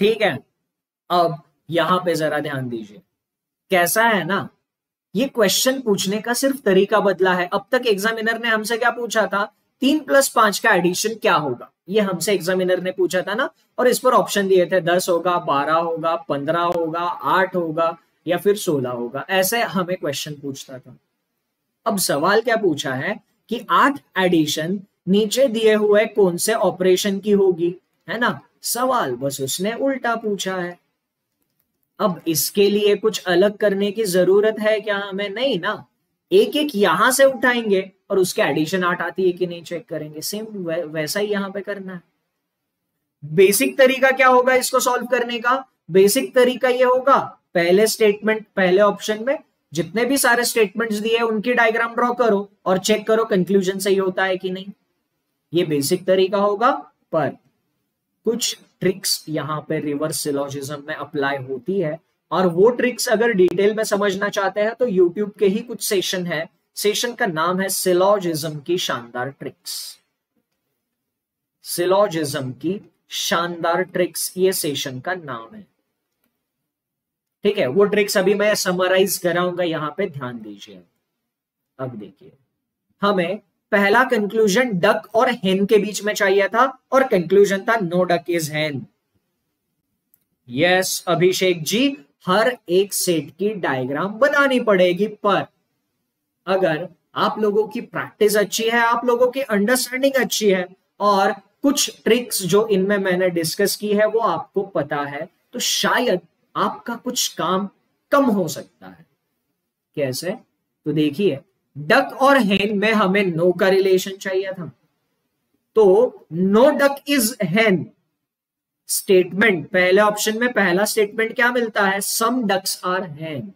ठीक है? अब यहाँ पे जरा ध्यान दीजिए। कैसा है ना? ये क्वेश्चन पूछने का सिर्फ़ तरीका बदला है। अब तक एग्जामिनर ने हमसे क्या पूछा था? तीन प्लस पाँच का एडिशन क्या होगा? ये हमसे एग्जामिनर ने पूछा था ना? और इस पर ऑप्शन दिए थे। दस होगा, बारह होगा, पंद्रह होगा, आठ होगा या फिर सोलह होगा। ऐसे हमें क्वेश्चन पूछता था। अब सवाल क्या पूछा है कि आठ एडिशन नीचे दिए हुए कौन से ऑपरेशन की होगी? है ना? सवाल, बस उसने उल्टा पूछा है। अब इसके लिए कुछ अलग करने की ज़रूरत है क्या? हमें नहीं ना। एक एक यहाँ से उठाएँगे और उसके एडिशन आठ आती है कि नहीं चेक करेंगे। सेम वैसा ही यहाँ पे करना है। बेसिक तरीका क्या होगा इसको सॉल्व करने का? बेसिक तरीका ये होगा, पहले स्टेटमेंट पहले ऑप्शन में जितने भी सारे स्टेटमेंट्स दिए उनकी डायग्राम ड्रॉ करो और चेक करो कंक्लूजन सही होता है कि नहीं। ये बेसिक तरीका होगा, पर कुछ ट्रिक्स यहाँ पे रिवर्स सिलोजिज्म में अप्लाई होती है। और वो ट्रिक्स अगर डिटेल में समझना चाहते हैं तो यूट्यूब के ही कुछ सेशन है। सेशन का नाम है सिलोजिज्म की शानदार ट्रिक्स सिलोजिज्म की शानदार ट्रिक्स ये सेशन का नाम है। ठीक है, वो ट्रिक्स अभी मैं समराइज कराऊँगा, यहाँ पे ध्यान दीजिए। अब देखिए, हमें पहला कंक्लूजन डक और हेन के बीच में चाहिए था और कंक्लूजन था no duck is hen yes Abhishek ji, हर एक सेट की डायग्राम बनानी पड़ेगी, पर अगर आप लोगों की प्रैक्टिस अच्छी है, आप लोगों की अंडरस्टैंडिंग अच्छी है, और कुछ ट्रिक्स जो इनमें मैंने डिस्कस की है, वो आपको पता है तो शायद आपका कुछ काम कम हो सकता है। कैसे? तो देखिए डक और हेन में हमें नो का रिलेशन चाहिए था। तो no duck is hen. Statement पहले ऑप्शन में पहला स्टेटमेंट क्या मिलता है? Some ducks are hen.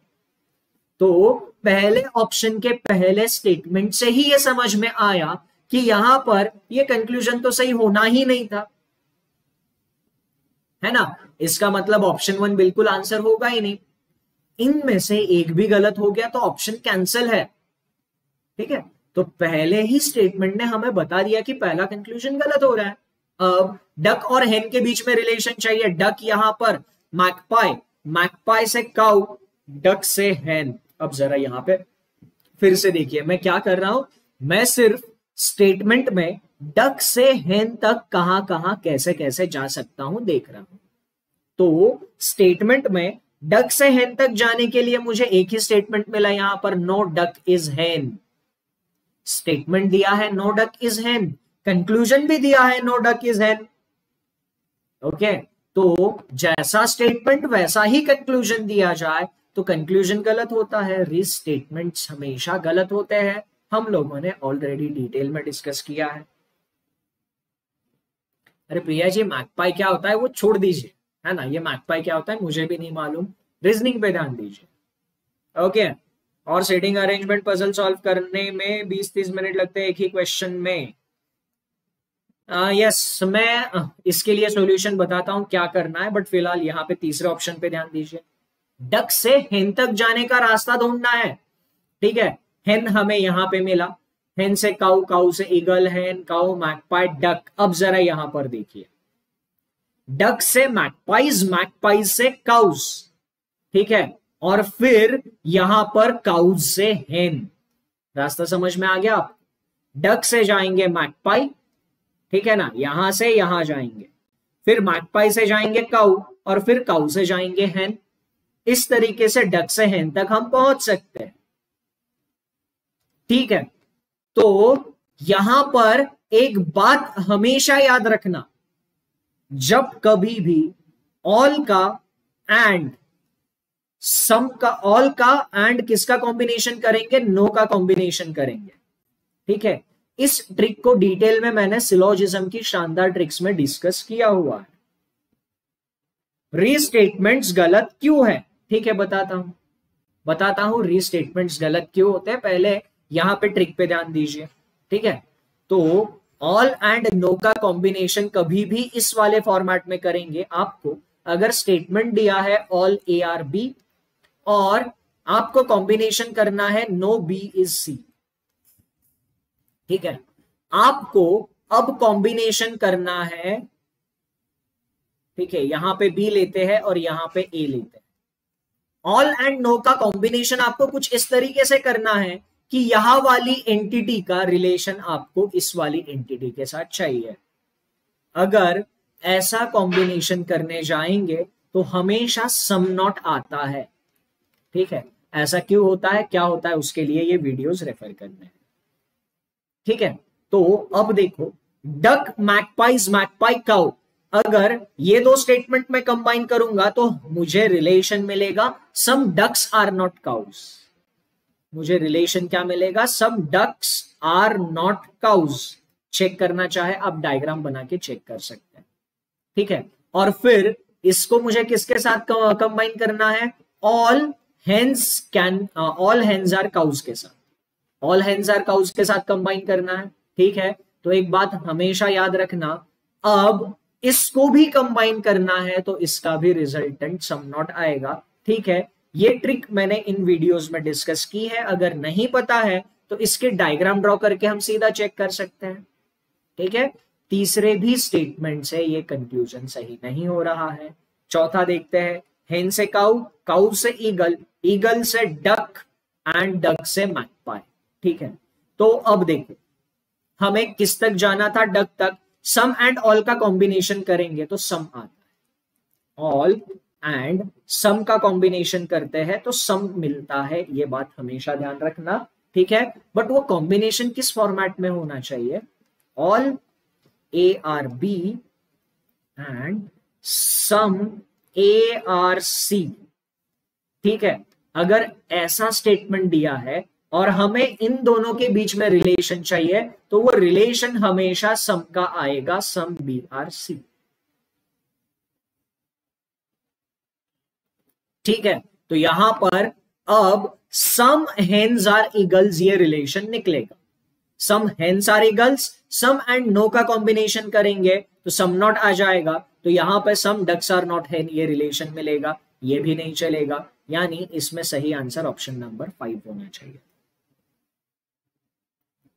तो पहले ऑप्शन के पहले स्टेटमेंट से ही ये समझ में आया कि यहाँ पर ये कंक्लूजन तो सही होना ही नहीं था। है ना? इसका मतलब ऑप्शन वन बिल्कुल आंसर होगा ही नहीं। इनमें से एक भी गलत हो गया तो ऑप्शन कैंसिल है। ठीक है? तो पहले ही स्टेटमेंट ने हमें बता दिया कि पहला कंक्लूजन गलत हो रहा है। अब डक और हेन के बीच में रिलेशन चाहिए। डक यहाँ पर मैकपाई मैकपाई से काउ डक से हेन अब जरा यहाँ पे फिर से देखिए, मैं क्या कर रहा हूँ? मैं सिर्फ़ स्टेटमेंट में डक से हेन तक कहाँ कहाँ, कैसे कैसे जा सकता हूँ देख रहा हूँ। तो स्टेटमेंट में डक से हेन तक जाने के लिए मुझे एक ही स्टेटमेंट मिला यहाँ पर no duck is hen statement दिया है no duck is hen conclusion भी दिया है no duck is hen okay तो जैसा स्टेटमेंट वैसा ही कंक्लूजन दिया जाए तो कंक्लूजन गलत होता है। रीस्टेटमेंट हमेशा गलत होते हैं। हम लोगों ने ऑलरेडी डिटेल में डिस्कस किया है। अरे प्रिया जी मैकपाई क्या होता है? वो छोड़ दीजिए। है ना? ये मैकपाई क्या होता है? मुझे भी नहीं मालूम। रीजनिंग पे ध्यान दीजिए। ओके और सेटिंग अरेंजमेंट पजल सॉल्व करने में 20-30 मिनट लगते हैं एक ही क्वेश्चन में। यस uh, मैं इसके लिए सॉल्यूशन बताता हूँ क्या करना है बट फ़िलहाल यहाँ पे तीसरे ऑप्शन पे ध्यान दीजिए। डक से हेन तक जाने का रास्ता ढूंढना है। ठीक है? हेन हमें यहाँ पे मिला। हेन से काउ काउ से eagle hen cow magpie duck अब जरा यहाँ पर देखिए। डक से मैकपाइज मैकपाइज से काउस ठीक है? और फिर यहाँ पर काउज से हेन। रास्ता समझ में आ गया आप? डक से जाएँगे मैकपाई, ठीक है ना? यहाँ से यहाँ जाएँगे। फिर मैकपाई से जाएँगे काउ और फिर काउ से जाएँगे हेन। इस तरीके से डक से हेन तक हम पहुँच सकते हैं। ठीक है? तो यहाँ पर एक बात हमेशा याद रखना, जब कभी भी ऑल का एंड सम का ऑल का एंड किसका कॉम्बिनेशन करेंगे नो का कॉम्बिनेशन करेंगे ठीक है? इस ट्रिक को डिटेल में मैंने सिलोजिज्म की शानदार ट्रिक्स में डिस्कस किया हुआ है। रीस्टेटमेंट्स गलत क्यों है? ठीक है, बताता हूँ। बताता हूँ रीस्टेटमेंट्स गलत क्यों होते हैं? पहले यहाँ पे ट्रिक पे ध्यान दीजिए। ठीक है? तो ऑल एंड नो का कॉम्बिनेशन कभी भी इस वाले फॉर्मेट में करेंगे आपको। अगर स्टेटमेंट दिया है ऑल ए आर बी और आपको कॉम्बिनेशन करना है नो बी इज़ सी ठीक है? आपको अब कॉम्बिनेशन करना है, ठीक है, यहाँ पे बी लेते हैं और यहाँ पे ए लेते हैं। ऑल एंड नो का कॉम्बिनेशन आपको कुछ इस तरीके से करना है कि यहाँ वाली एंटिटी का रिलेशन आपको इस वाली एंटिटी के साथ चाहिए। अगर ऐसा कॉम्बिनेशन करने जाएँगे तो हमेशा सम नॉट आता है। ठीक है? ऐसा क्यों होता है? क्या होता है? उसके लिए ये वीडियोस रेफर करने हैं। ठीक है? तो अब देखो डक मैकपाइज मैकपाई काउ अगर ये दो स्टेटमेंट में कंबाइन करूँगा तो मुझे रिलेशन मिलेगा some ducks are not cows मुझे रिलेशन क्या मिलेगा? Some ducks are not cows check करना चाहे, आप डायग्राम बना के चेक कर सकते हैं। ठीक है? और फिर इसको मुझे किसके साथ कंबाइन करना है? All hens can all hens are cows के साथ। ऑल हेन्स आर काउज के साथ कंबाइन करना है, ठीक है? तो एक बात हमेशा याद रखना, अब इसको भी कंबाइन करना है तो इसका भी रिजल्टेंट सम नॉट आएगा, ठीक है? ये ट्रिक मैंने इन वीडियोस में डिस्कस की है, अगर नहीं पता है तो इसके डायग्राम ड्रॉ करके हम सीधा चेक कर सकते हैं, ठीक है? तीसरे भी स्टेटमेंट से ये कंक्लूजन सही नहीं हो रहा है। चौथा देखते हैं हेन से काउ काउ से ईगल ईगल से डक एंड डक से मैकपाई ठीक है? तो अब देखो, हमें किस तक जाना था डक तक? सम एंड ऑल का कॉम्बिनेशन करेंगे तो सम आता है। ऑल एंड सम का कॉम्बिनेशन करते हैं तो सम मिलता है, ये बात हमेशा ध्यान रखना। ठीक है? बट वो कॉम्बिनेशन किस फॉर्मेट में होना चाहिए? All A are B and some A are C ठीक है? अगर ऐसा स्टेटमेंट दिया है और हमें इन दोनों के बीच में रिलेशन चाहिए तो वो रिलेशन हमेशा सम का आएगा, सम बी आर सी ठीक है? तो यहाँ पर अब सम हेन्स आर ईगल्स ये रिलेशन निकलेगा। Some hens are eagles some and no का कॉम्बिनेशन करेंगे तो सम नॉट आ जाएगा। तो यहाँ पर सम डक्स आर नॉट हेन ये रिलेशन मिलेगा, ये भी नहीं चलेगा। यानी इसमें सही आंसर ऑप्शन नंबर फाइव होना चाहिए।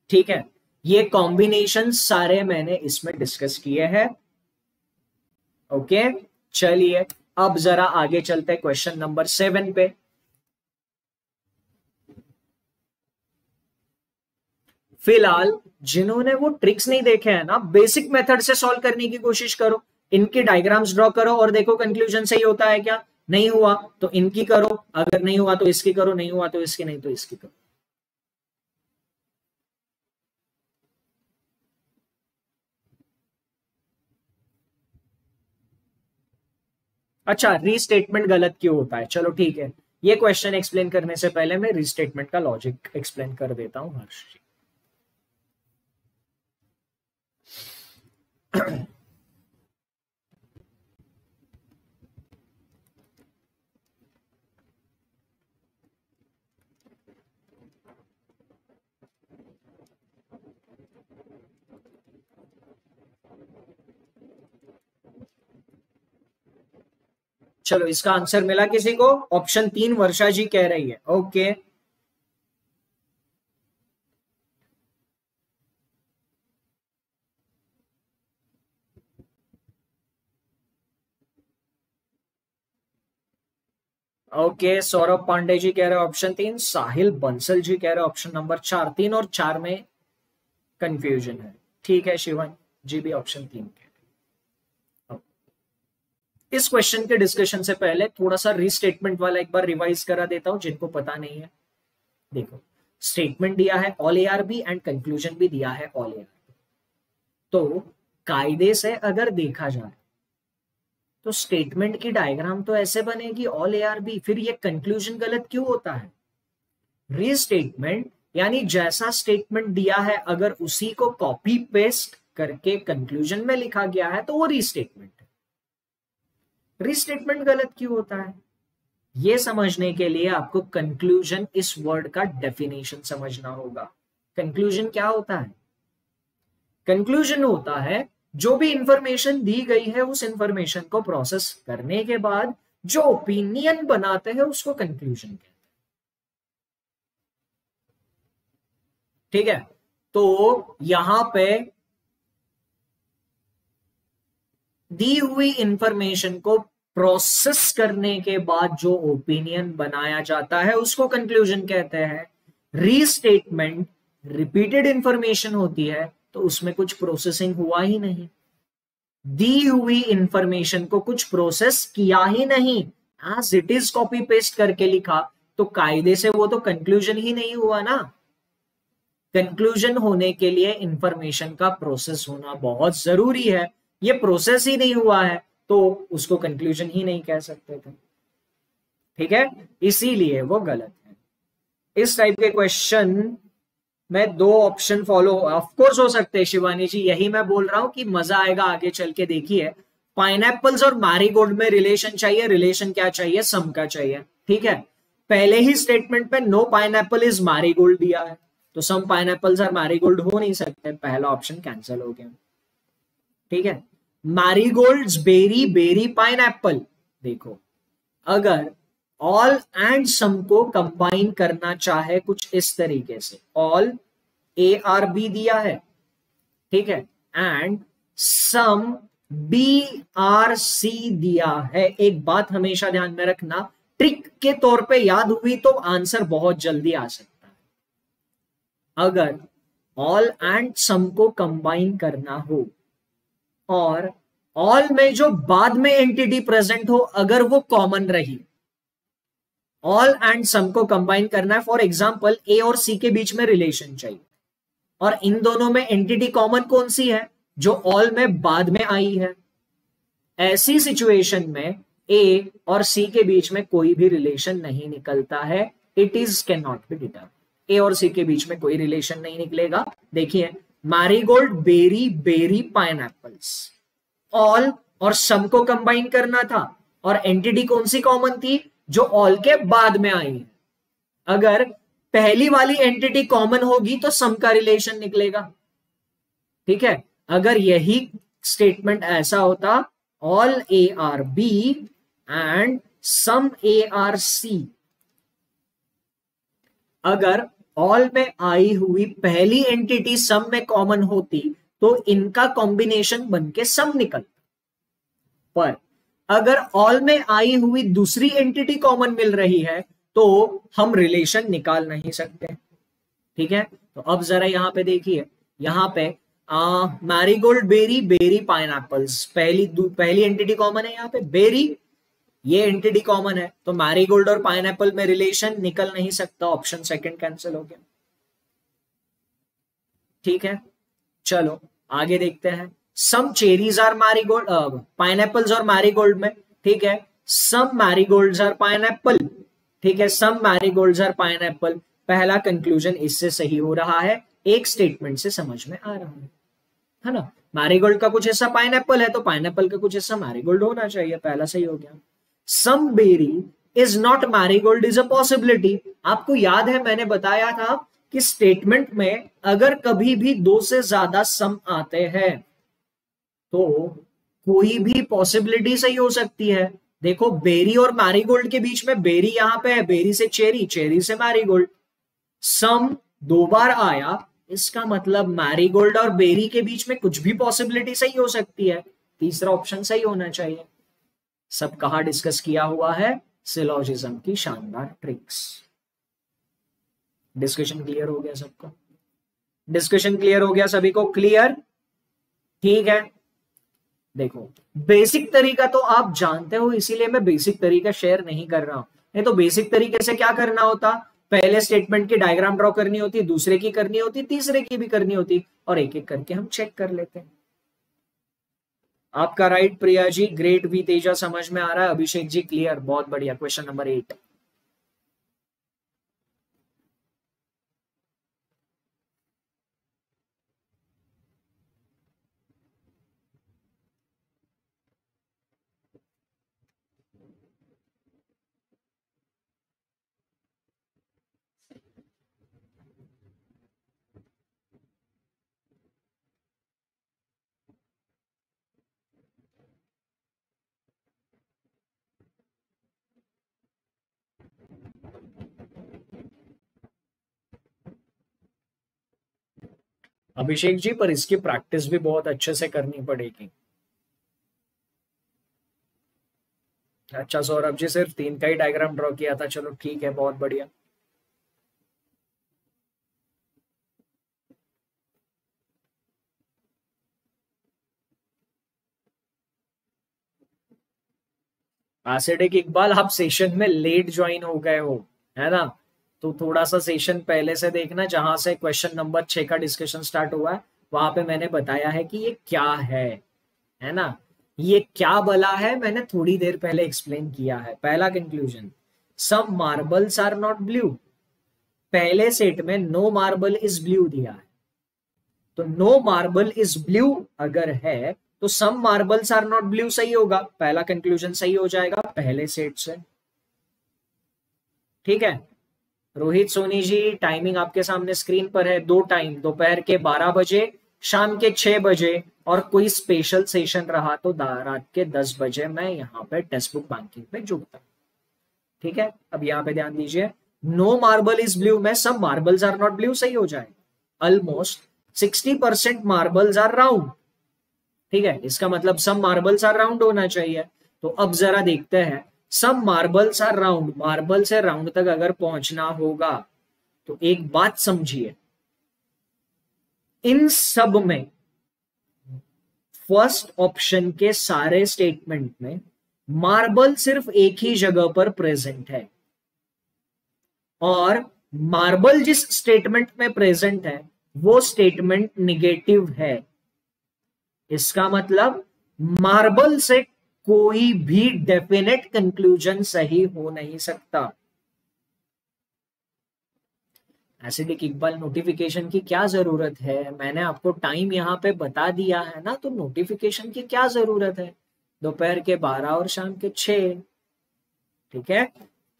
ठीक है, ये कॉम्बिनेशन सारे मैंने इसमें डिस्कस किए हैं। ओके चलिए, अब जरा आगे चलते हैं क्वेश्चन नंबर सेवन पे। फ़िलहाल, जिन्होंने वो ट्रिक्स नहीं देखे हैं ना बेसिक मेथड से सॉल्व करने की कोशिश करो, इनके डायग्राम्स ड्रॉ करो और देखो कंक्लूजन सही होता है क्या। नहीं हुआ तो इनकी करो, अगर नहीं हुआ तो इसकी करो, नहीं हुआ तो इसकी, नहीं तो इसकी करो। अच्छा रीस्टेटमेंट गलत क्यों होता है? चलो ठीक है। ये क्वेश्चन एक्सप्लेन करने से पहले मैं रीस्टेटमेंट का लॉजिक एक्सप्लेन कर देता हूँ, हर्ष जी। चलो, इसका आंसर मिला किसी को? ऑप्शन तीन वर्षा जी कह रही है। ओके ओके सौरभ पांडे जी कह रहे हैं ऑप्शन तीन, साहिल बंसल जी कह रहे हैं ऑप्शन नंबर चार, तीन और चार में कंफ्यूजन है। ठीक है, शिवन, जी भी ऑप्शन तीन के। इस क्वेश्चन के डिस्कशन से पहले थोड़ा सा रीस्टेटमेंट वाला एक बार रिवाइज करा देता हूँ, जिनको पता नहीं है। देखो स्टेटमेंट दिया है all A are B and conclusion भी दिया है ऑल ए आर बी तो कायदे से अगर देखा जाए तो स्टेटमेंट की डायग्राम तो ऐसे बनेगी ऑल ए आर बी फिर ये कंक्लूजन गलत क्यों होता है? रीस्टेटमेंट यानी जैसा स्टेटमेंट दिया है, अगर उसी को कॉपी पेस्ट करके कंक्लूजन में लिखा गया है तो वो रीस्टेटमेंट रिस्टेटमेंट गलत क्यों होता है? यह समझने के लिए आपको कंक्लूजन इस वर्ड का डेफिनेशन समझना होगा। कंक्लूजन क्या होता है? कंक्लूजन होता है, जो भी इंफॉर्मेशन दी गई है, उस इंफॉर्मेशन को प्रोसेस करने के बाद, जो ओपिनियन बनाते हैं, उसको कंक्लूजन कहते हैं। ठीक है? तो यहाँ पे दी हुई इंफॉर्मेशन को प्रोसेस करने के बाद जो ओपिनियन बनाया जाता है, उसको कंक्लूजन कहते हैं। रीस्टेटमेंट रिपीटेड इंफॉर्मेशन होती है तो उसमें कुछ प्रोसेसिंग हुआ ही नहीं। दी हुई इंफॉर्मेशन को कुछ प्रोसेस किया ही नहीं। As it is copy paste करके लिखा तो कायदे से वो तो कंक्लूजन ही नहीं हुआ ना। कंक्लूजन होने के लिए इंफॉर्मेशन का प्रोसेस होना बहुत ज़रूरी है। ये प्रोसेस ही नहीं हुआ है तो उसको कंक्लूजन ही नहीं कह सकते थे ठीक है? इसीलिए वो गलत है। इस टाइप के क्वेश्चन में दो ऑप्शन फॉलो ऑफकोर्स हो सकते हैं, शिवानी जी, यही मैं बोल रहा हूँ कि मज़ा आएगा आगे चल के देखिए। पाइनएप्पल्स और मैरीगोल्ड में रिलेशन चाहिए रिलेशन क्या चाहिए? सम का चाहिए। ठीक है? पहले ही स्टेटमेंट में नो पाइनएप्पल इज़ मैरीगोल्ड दिया है। तो सम पाइनएप्पल्स और मैरीगोल्ड हो नहीं सकते। पहला ऑप्शन कैंसिल हो गया। ठीक है? Marigold berry berry pine apple देखो, अगर ऑल एंड सम को कंबाइन करना चाहे कुछ इस तरीके से, ऑल ए आर बी दिया है, ठीक है, and some B are C दिया है, एक बात हमेशा ध्यान में रखना, ट्रिक के तौर पे याद हुई तो आंसर बहुत जल्दी आ सकता है। अगर ऑल एंड सम को कंबाइन करना हो और ऑल में जो बाद में एंटिटी प्रेजेंट हो, अगर वो कॉमन रही। ऑल एंड सम को कंबाइन करना है। फॉर एग्ज़ाम्पल ए और सी के बीच में रिलेशन चाहिए। और इन दोनों में एंटिटी कॉमन कौन सी है? जो ऑल में बाद में आई है। ऐसी सिचुएशन में ए और सी के बीच में कोई भी रिलेशन नहीं निकलता है। It is can not be determined A और सी के बीच में कोई रिलेशन नहीं निकलेगा। देखिए marigold berry berry pine all और सम को कंबाइन करना था। और एंटिटी कौन सी कॉमन थी? जो ऑल के बाद में आई। है अगर पहली वाली एंटिटी कॉमन होगी तो सम का रिलेशन निकलेगा। ठीक है? अगर यही स्टेटमेंट ऐसा होता all A are B and some A are C अगर ऑल में आई हुई पहली एंटिटी सम में कॉमन होती तो इनका कॉम्बिनेशन बन के सम निकलता। पर अगर ऑल में आई हुई दूसरी एंटिटी कॉमन मिल रही है तो हम रिलेशन निकाल नहीं सकते। ठीक है? तो अब जरा यहाँ पे देखिए। यहाँ पे मैरीगोल्ड बेरी बेरी पाइन पहली पहली एंटिटी कॉमन है यहाँ पे बेरी ये एंटिटी कॉमन है तो मैरीगोल्ड और पाइन में रिलेशन निकल नहीं सकता ऑप्शन सेकंड कैंसिल हो गया। ठीक है? चलो, आगे देखते हैं। Some cherries are marigold pine और मैरीगोल्ड में, ठीक है? सम मैरीगोल्ड आर पाइन ठीक है? सम मैरीगोल्ड आर पाइन पहला कंक्लूजन इससे सही हो रहा है, एक स्टेटमेंट से समझ में आ रहा है। है ना? मैरीगोल्ड का कुछ हिस्सा पाइन है तो पाइन का कुछ हिस्सा मैरीगोल्ड होना चाहिए, पहला सही हो गया। Some berry is not marigold is a possibility आपको याद है, मैंने बताया था कि स्टेटमेंट में अगर कभी भी दो से ज़्यादा सम आते हैं तो कोई भी पॉसिबिलिटी सही हो सकती है। देखो बेरी और मैरीगोल्ड के बीच में बेरी यहाँ पे है बेरी से चेरी चेरी से मैरीगोल्ड सम दो बार आया, इसका मतलब मैरीगोल्ड और बेरी के बीच में कुछ भी पॉसिबिलिटी सही हो सकती है। तीसरा ऑप्शन सही होना चाहिए। सब कहा डिस्कस किया हुआ है? सिलोजिज्म की शानदार ट्रिक्स डिस्कशन क्लियर हो गया सबको? डिस्कशन क्लियर हो गया सभी को? क्लियर ठीक है। देखो बेसिक तरीका तो आप जानते हो, इसीलिए मैं बेसिक तरीका शेयर नहीं कर रहा हूँ। नहीं तो बेसिक तरीके से क्या करना होता? पहले स्टेटमेंट की डायग्राम ड्रॉ करनी होती, दूसरे की करनी होती, तीसरे की भी करनी होती और एक एक करके हम चेक कर लेते हैं। आपका राइट प्रिया जी ग्रेट भी तेजा समझ में आ रहा है। अभिषेक जी क्लियर बहुत बढ़िया। Question number eight Abhishek ji, पर इसकी प्रैक्टिस भी बहुत अच्छे से करनी पड़ेगी। अच्छा सौरभ जी, सिर्फ़ तीन का ही डायग्राम ड्रॉ किया था। चलो ठीक है, बहुत बढ़िया। एसिडिक इकबाल, आप सेशन में लेट ज्वाइन हो गए हो, है ना? तो थोड़ा सा सेशन पहले से देखना, जहाँ से क्वेश्चन नंबर छह का डिस्कशन स्टार्ट हुआ है, वहाँ पे मैंने बताया है कि ये क्या है है ना? ये क्या बला है, मैंने थोड़ी देर पहले एक्सप्लेन किया है। पहला कंक्लूजन सब मार्बल्स आर नॉट ब्लू पहले सेट में नो मार्बल इज़ ब्लू दिया है। तो नो मार्बल इज़ ब्लू अगर है तो some marbles are not blue सही होगा। पहला कंक्लूजन सही हो जाएगा पहले सेट से। ठीक है? रोहित सोनी जी टाइमिंग आपके सामने स्क्रीन पर है, दो टाइम दोपहर के 12 बजे, शाम के 6 बजे, और कोई स्पेशल सेशन रहा तो रात के 10 बजे मैं यहाँ पे टेक्स्ट बुक बैंकिंग पे जुड़ता हूँ। ठीक है? अब यहाँ पे ध्यान दीजिए नो मार्बल इज़ ब्लू में सब मार्बल्स आर नॉट ब्लू सही हो जाए almost sixty percent marbles are round ठीक है? इसका मतलब सब मार्बल्स आर राउंड होना चाहिए। तो अब जरा देखते हैं सब मार्बल्स आर राउंड मार्बल से राउंड तक अगर पहुँचना होगा तो एक बात समझिए। इन सब में फ़र्स्ट ऑप्शन के सारे स्टेटमेंट में मार्बल सिर्फ़ एक ही जगह पर प्रेजेंट है। और मार्बल जिस स्टेटमेंट में प्रेजेंट है, वो स्टेटमेंट निगेटिव है। इसका मतलब मार्बल से कोई भी डेफिनेट कंक्लूजन सही हो नहीं सकता। एसिडिक इकबाल नोटिफिकेशन की क्या ज़रूरत है? मैंने आपको टाइम यहाँ पे बता दिया है ना तो नोटिफिकेशन की क्या ज़रूरत है? दोपहर के बारह और शाम के छ ठीक है?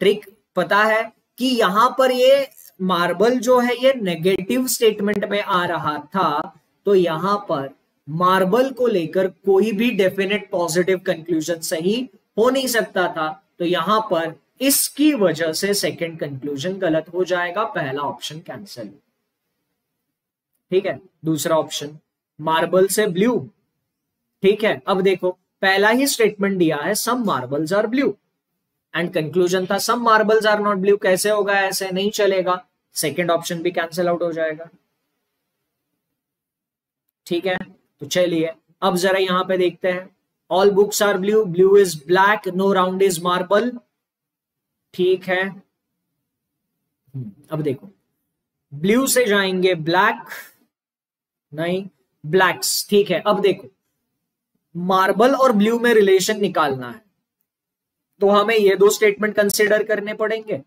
ट्रिक पता है कि यहाँ पर ये मार्बल जो है, ये नेगेटिव स्टेटमेंट में आ रहा था तो यहाँ पर मार्बल को लेकर कोई भी डेफिनेट पॉजिटिव कंक्लूजन सही हो नहीं सकता था तो यहाँ पर इसकी वजह से सेकंड कंक्लूजन गलत हो जाएगा, पहला ऑप्शन कैंसिल ठीक है? दूसरा ऑप्शन मार्बल से ब्लू। ठीक है? अब देखो, पहला ही स्टेटमेंट दिया है some marbles are blue and conclusion था some marbles are not blue कैसे होगा, ऐसे नहीं चलेगा। सेकेंड ऑप्शन भी कैंसिल आउट हो जाएगा। ठीक है? तो चलिए, अब जरा यहाँ पे देखते हैं। All books are blue blue is black no round is marble ठीक है। अब देखो। ब्लू से जाएँगे ब्लैक नहीं ब्लैक्स ठीक है। अब देखो। मार्बल और ब्लू में रिलेशन निकालना है। तो हमें ये दो स्टेटमेंट कंसिडर करने पड़ेंगे।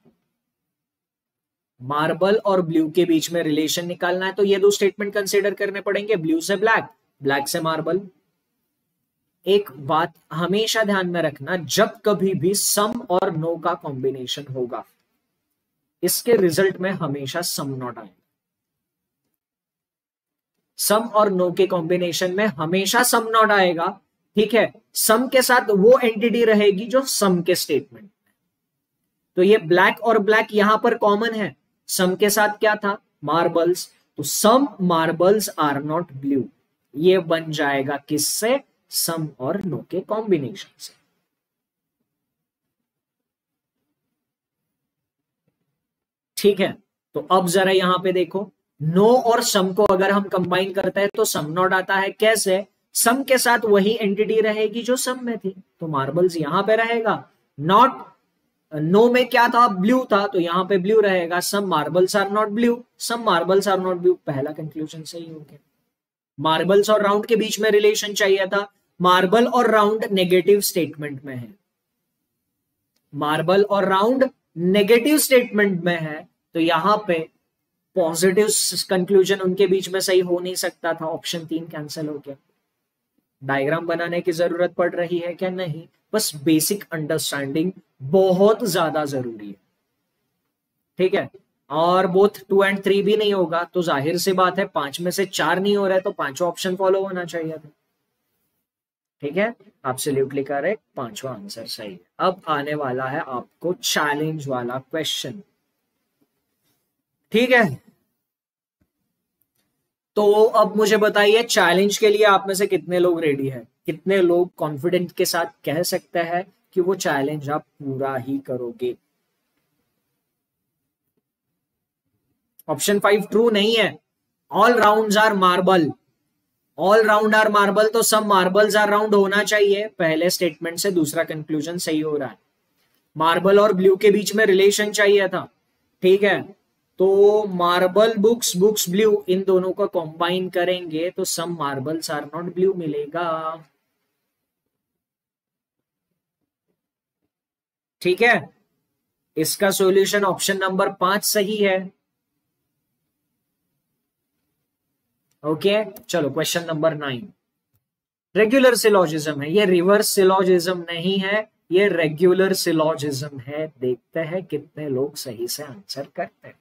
मार्बल और ब्लू के बीच में रिलेशन निकालना है तो ये दो स्टेटमेंट कंसिडर करने पड़ेंगे ब्लू से ब्लैक ब्लैक से मार्बल। एक बात हमेशा ध्यान में रखना, जब कभी भी सम और नो का कॉम्बिनेशन होगा, इसके रिज़ल्ट में हमेशा सम नॉट आएगा। सम और नो के कॉम्बिनेशन में हमेशा सम नॉट आएगा, ठीक है? सम के साथ वो एंटिटी रहेगी जो सम के स्टेटमेंट तो ये ब्लैक और ब्लैक यहाँ पर कॉमन है। सम के साथ क्या था? मार्बल्स तो some marbles are not blue ये बन जाएगा किससे? सम और नो के कॉम्बिनेशन से। ठीक है? तो अब जरा यहाँ पे देखो। नो और सम को अगर हम कंबाइन करते हैं तो सम नॉट आता है। कैसे? सम के साथ वही एंटिटी रहेगी जो सम में थी। तो मार्बल्स यहाँ पे रहेगा। नॉट नो में क्या था? ब्लू था। तो यहाँ पे ब्लू रहेगा। Some marbles are not blue some marbles are not blue पहला कंक्लूजन सही हो गया। मार्बल्स और राउंड के बीच में रिलेशन चाहिए था। मार्बल और राउंड नेगेटिव स्टेटमेंट में है। मार्बल और राउंड नेगेटिव स्टेटमेंट में है तो यहाँ पे पॉजिटिव कंक्लूजन उनके बीच में सही हो नहीं सकता था। ऑप्शन तीन कैंसिल हो गया। डायग्राम बनाने की ज़रूरत पड़ रही है क्या? नहीं। बस बेसिक अंडरस्टैंडिंग बहुत ज़्यादा ज़रूरी है। ठीक है? और बोथ टू एंड थ्री भी नहीं होगा तो ज़ाहिर सी बात है, पाँच में से चार नहीं हो रहा है तो पाँचों ऑप्शन फॉलो होना चाहिए था ठीक है? एब्सोल्युटली करेक्ट पांचवा आंसर सही अब आने वाला है आपको चैलेंज वाला क्वेश्चन ठीक है? तो अब मुझे बताइए चैलेंज के लिए आप में से कितने लोग रेडी है? कितने लोग कॉन्फिडेंट के साथ कह सकते हैं कि वो चैलेंज आप पूरा ही करोगे? ऑप्शन फाइव ट्रू नहीं है. All round are marble all round are marble तो सब मार्बल्स आर राउंड होना चाहिए. पहले स्टेटमेंट से दूसरा कंक्लूजन सही हो रहा है. मार्बल और ब्लू के बीच में रिलेशन चाहिए था. ठीक है? तो मार्बल बुक्स बुक्स ब्लू इन दोनों का कॉम्बाइन करेंगे तो some marbles are not blue मिलेगा. ठीक है? इसका सॉल्यूशन ऑप्शन नंबर पाँच सही है. ओके चलो question number nine regular syllogism है। ये रिवर्स सिलॉजिज्म नहीं है, ये रेगुलर सिलोजिज्म है। देखते हैं कितने लोग सही से आंसर करते हैं।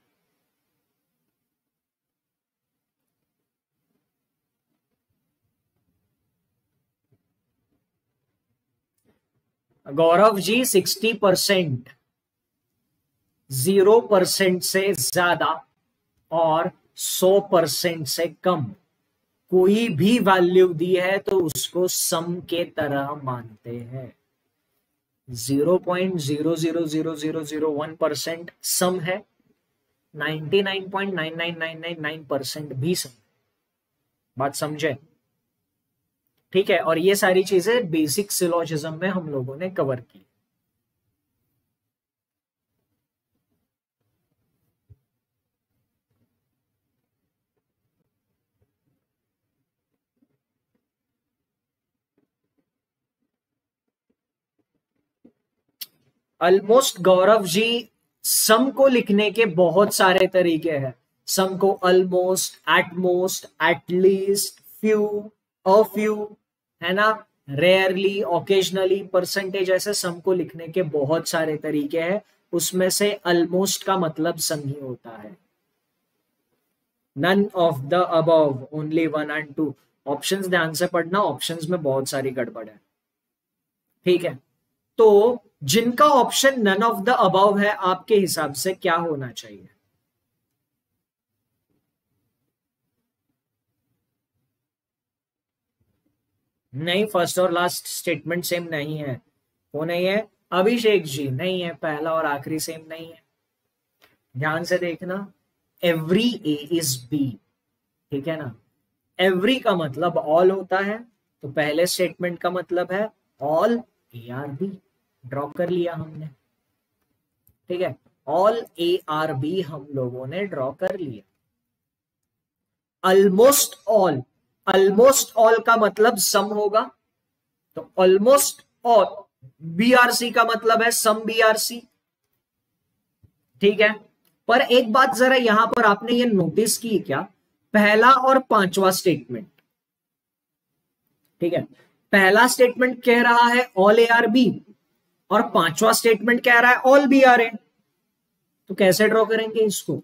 Gaurav ji sixty percent zero percent से ज़्यादा और सौ परसेंट से कम। कोई भी वैल्यू दी है तो उसको सम के तरह मानते हैं। Zero point zero zero zero zero zero one percent some है। Ninety nine point nine nine nine nine nine percent भी सम बात समझे? ठीक है, और ये सारी चीज़ें बेसिक सिलोजिज्म में हम लोगों ने कवर की। ऑलमोस्ट गौरव जी सम को लिखने के बहुत सारे तरीके हैं। सम को almost at most at least few a few है ना? रेयरली ओकेजनली परसेंटेज ऐसे सम को लिखने के बहुत सारे तरीके हैं। उसमें से ऑलमोस्ट का मतलब सम ही होता है। None of the above only one and two options ध्यान से पढ़ना ऑप्शंस में बहुत सारी गड़बड़ है। ठीक है? तो जिनका option none of the above है, आपके हिसाब से क्या होना चाहिए? नहीं फ़र्स्ट और लास्ट स्टेटमेंट सेम नहीं है। वो नहीं है। अभिषेक जी, नहीं है। पहला और आखिरी सेम नहीं है। ध्यान से देखना। एवरी ए इज़ बी ठीक है ना? एवरी का मतलब ऑल होता है। तो पहले स्टेटमेंट का मतलब है all A are B drop कर लिया हमने। ठीक है? ऑल ए आर बी हम लोगों ने ड्रॉ कर लिया। ऑलमोस्ट ऑल ऑलमोस्ट ऑल का मतलब सम होगा। तो ऑलमोस्ट ऑल बीआरसी का मतलब है सम बीआरसी ठीक है? पर एक बात जरा यहाँ पर आपने ये नोटिस की क्या? पहला और पांचवा स्टेटमेंट ठीक है? पहला स्टेटमेंट कह रहा है ऑल ए आर बी और पांचवा स्टेटमेंट कह रहा है? ऑल बी आर ए तो कैसे ड्रॉ करेंगे इसको?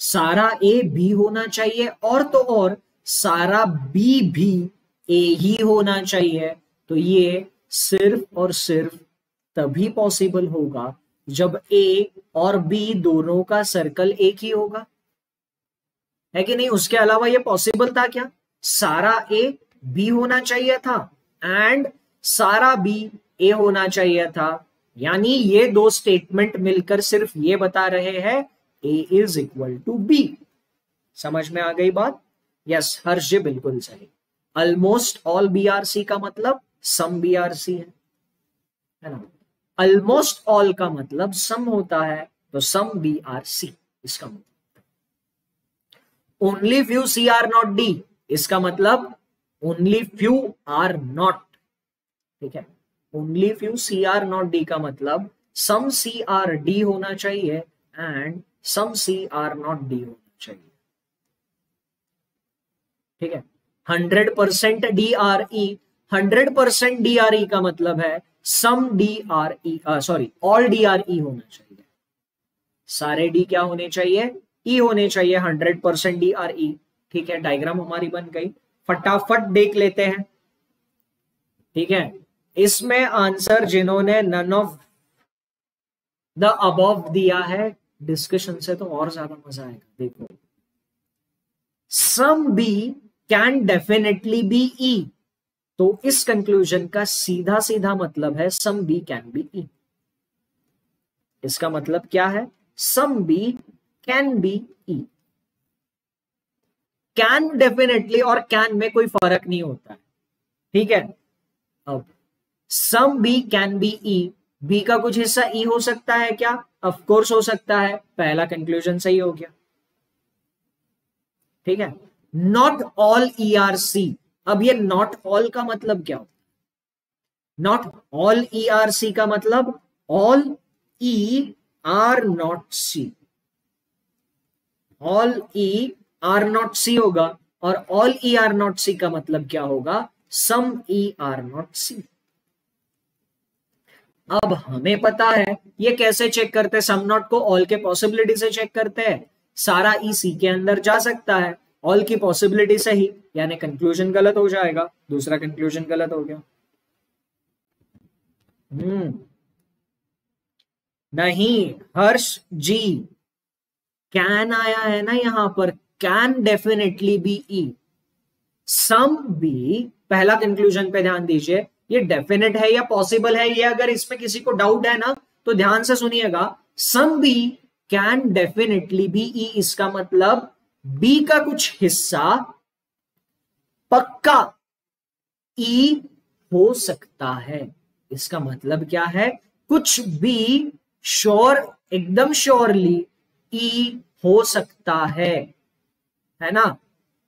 सारा ए बी होना चाहिए और तो और सारा बी भी ए ही होना चाहिए। तो ये सिर्फ़ और सिर्फ़ तभी पॉसिबल होगा जब ए और बी दोनों का सर्कल एक ही होगा। है कि नहीं? उसके अलावा ये पॉसिबल था क्या? सारा ए बी होना चाहिए था एंड सारा बी ए होना चाहिए था। यानी ये दो स्टेटमेंट मिलकर सिर्फ़ ये बता रहे हैं A is equal to B समझ में आ गई बात? यस हर्ष जी, बिल्कुल सही। Almost all B are C का मतलब सम बी आर सी है। है ना? ऑलमोस्ट ऑल का मतलब सम होता है तो सम बी आर सी इसका मतलब। Only few C are not D इसका मतलब ओनली फ्यू आर नॉट ठीक है? Only few C are not D का मतलब सम सी आर डी होना चाहिए and some C are not D होना चाहिए। ठीक है? Hundred percent D are E hundred percent D are E का मतलब है some D are E sorry all D are E होना चाहिए। सारे डी क्या होने चाहिए? ई e होने चाहिए hundred percent D are E ठीक है? डायग्राम हमारी बन गई। फटाफट देख लेते हैं। ठीक है? इसमें आंसर जिन्होंने नन ऑफ़ द अबव दिया है डिस्कशन से तो और ज़्यादा मज़ा आएगा, देखो। Some B can definitely be E तो इस कंक्लूजन का सीधा सीधा मतलब है some B can be E इसका मतलब क्या है? Some B can be E can definitely और कैन में कोई फ़र्क नहीं होता है। ठीक है? अब some B can be E B का कुछ हिस्सा ई e हो सकता है क्या? ऑफ़ कोर्स हो सकता है। पहला कंक्लूजन सही हो गया। ठीक है? Not all E are C अब ये नॉट ऑल का मतलब क्या होता not all E are C का मतलब all E are not C all E are not C होगा और all E are not C का मतलब क्या होगा? सम ई आर नॉट सी अब हमें पता है, ये कैसे चेक करते हैं? सम नॉट को ऑल के पॉसिबिलिटी से चेक करते हैं। सारा ई सी के अंदर जा सकता है। ऑल की पॉसिबिलिटी सही, यानी कंक्लूजन गलत हो जाएगा। दूसरा कंक्लूजन गलत हो गया। हम्म। नहीं, हर्ष जी कैन आया है ना यहाँ पर? Can definitely be E some B पहला कंक्लूजन पे ध्यान दीजिए। ये डेफिनेट है या पॉसिबल है? ये अगर इसमें किसी को डाउट है ना तो ध्यान से सुनिएगा। Some B can definitely be E इसका मतलब बी का कुछ हिस्सा पक्का ई e हो सकता है। इसका मतलब क्या है? कुछ भी श्योर एकदम श्योरली ई e हो सकता है। है ना?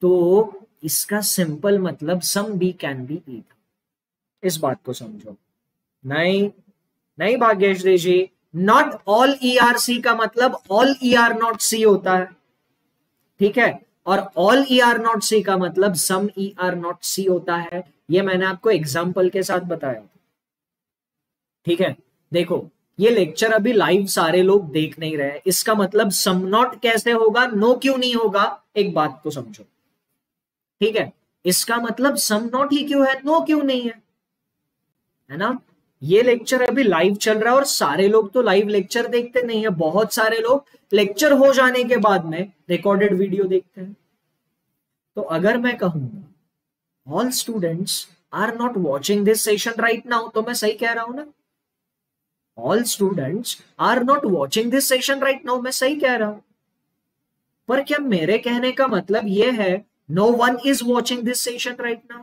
तो इसका सिंपल मतलब some B can be E था। इस बात को समझो। नहीं नहीं Bhagyashree ji not all E are C का मतलब all E are not C होता है। ठीक है? और all E are not C का मतलब some E are not C होता है। ये मैंने आपको एग्ज़ाम्पल के साथ बताया। ठीक है? देखो, ये लेक्चर अभी लाइव सारे लोग देख नहीं रहे इसका मतलब सम नॉट कैसे होगा? नो क्यों नहीं होगा? एक बात को समझो। ठीक है? इसका मतलब सम नॉट ही क्यों है? नो क्यों नहीं है? है ना? ये लेक्चर अभी लाइव चल रहा है और सारे लोग तो लाइव लेक्चर देखते नहीं है, बहुत सारे लोग लेक्चर हो जाने के बाद में रिकॉर्डेड वीडियो देखते हैं। तो अगर मैं कहूँगा all students are not watching this session right now तो मैं सही कह रहा हूँ ना? All students are not watching this session right now मैं सही कह रहा हूँ। पर क्या मेरे कहने का मतलब यह है no one is watching this session right now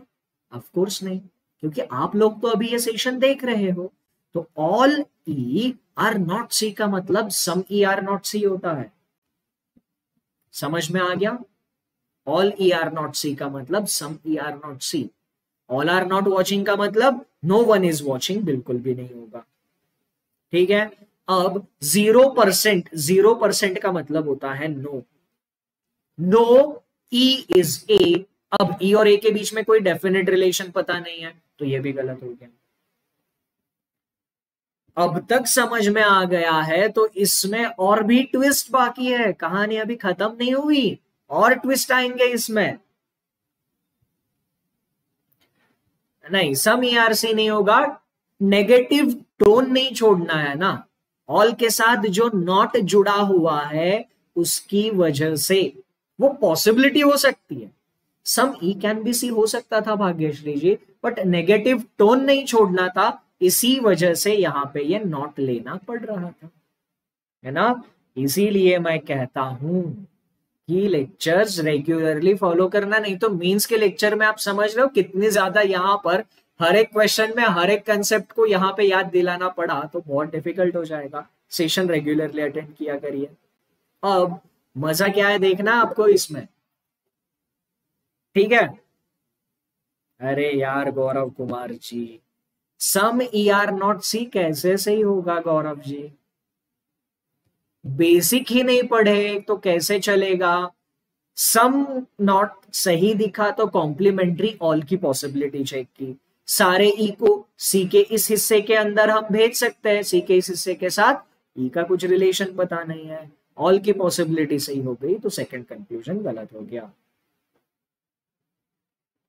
of course नहीं। क्योंकि आप लोग तो अभी ये सेशन देख रहे हो। तो all E are not C का मतलब some E are not C होता है। समझ में आ गया? All E are not C का मतलब some E are not C all are not watching का मतलब नो वन इज़ वॉचिंग बिल्कुल भी नहीं होगा। ठीक है? अब ज़ीरो परसेंट ज़ीरो परसेंट का मतलब होता है no no E is A अब ई e और ए के बीच में कोई डेफिनेट रिलेशन पता नहीं है। तो ये भी गलत हो गया। अब तक समझ में आ गया है तो इसमें और भी ट्विस्ट बाकी है। कहानी अभी खत्म नहीं हुई, और ट्विस्ट आएँगे इसमें। नहीं सम ईआरसी नहीं होगा। नेगेटिव टोन नहीं छोड़ना है ना। ऑल के साथ जो नॉट जुड़ा हुआ है, उसकी वजह से वो पॉसिबिलिटी हो सकती है। सम ई कैन बी सी हो सकता था Bhagyashree ji but negative tone नहीं छोड़ना था। इसी वजह से यहाँ पे ये नॉट लेना पड़ रहा था। है ना? इसीलिए मैं कहता हूँ कि लेक्चर्स रेगुलरली फॉलो करना नहीं तो मींस के लेक्चर में आप समझ रहे हो कितनी ज़्यादा यहाँ पर हर एक क्वेश्चन में, हर एक कंसेप्ट को यहाँ पे याद दिलाना पड़ा तो बहुत डिफ़िकल्ट हो जाएगा। सेशन रेगुलरली अटेंड किया करिए। अब मज़ा क्या है देखना आपको इसमें? ठीक है? अरे यार, Gaurav Kumar ji. Some E are not C कैसे सही होगा, गौरव जी? बेसिक ही नहीं पढ़े तो कैसे चलेगा? सम नॉट सही दिखा तो कॉम्प्लीमेंट्री ऑल की पॉसिबिलिटी चेक की। सारे ई को सी के इस हिस्से के अंदर हम भेज सकते हैं सी के इस हिस्से के साथ। ई का कुछ रिलेशन पता नहीं है। ऑल की पॉसिबिलिटी सही हो गई तो सेकंड कंक्लूजन गलत हो गया।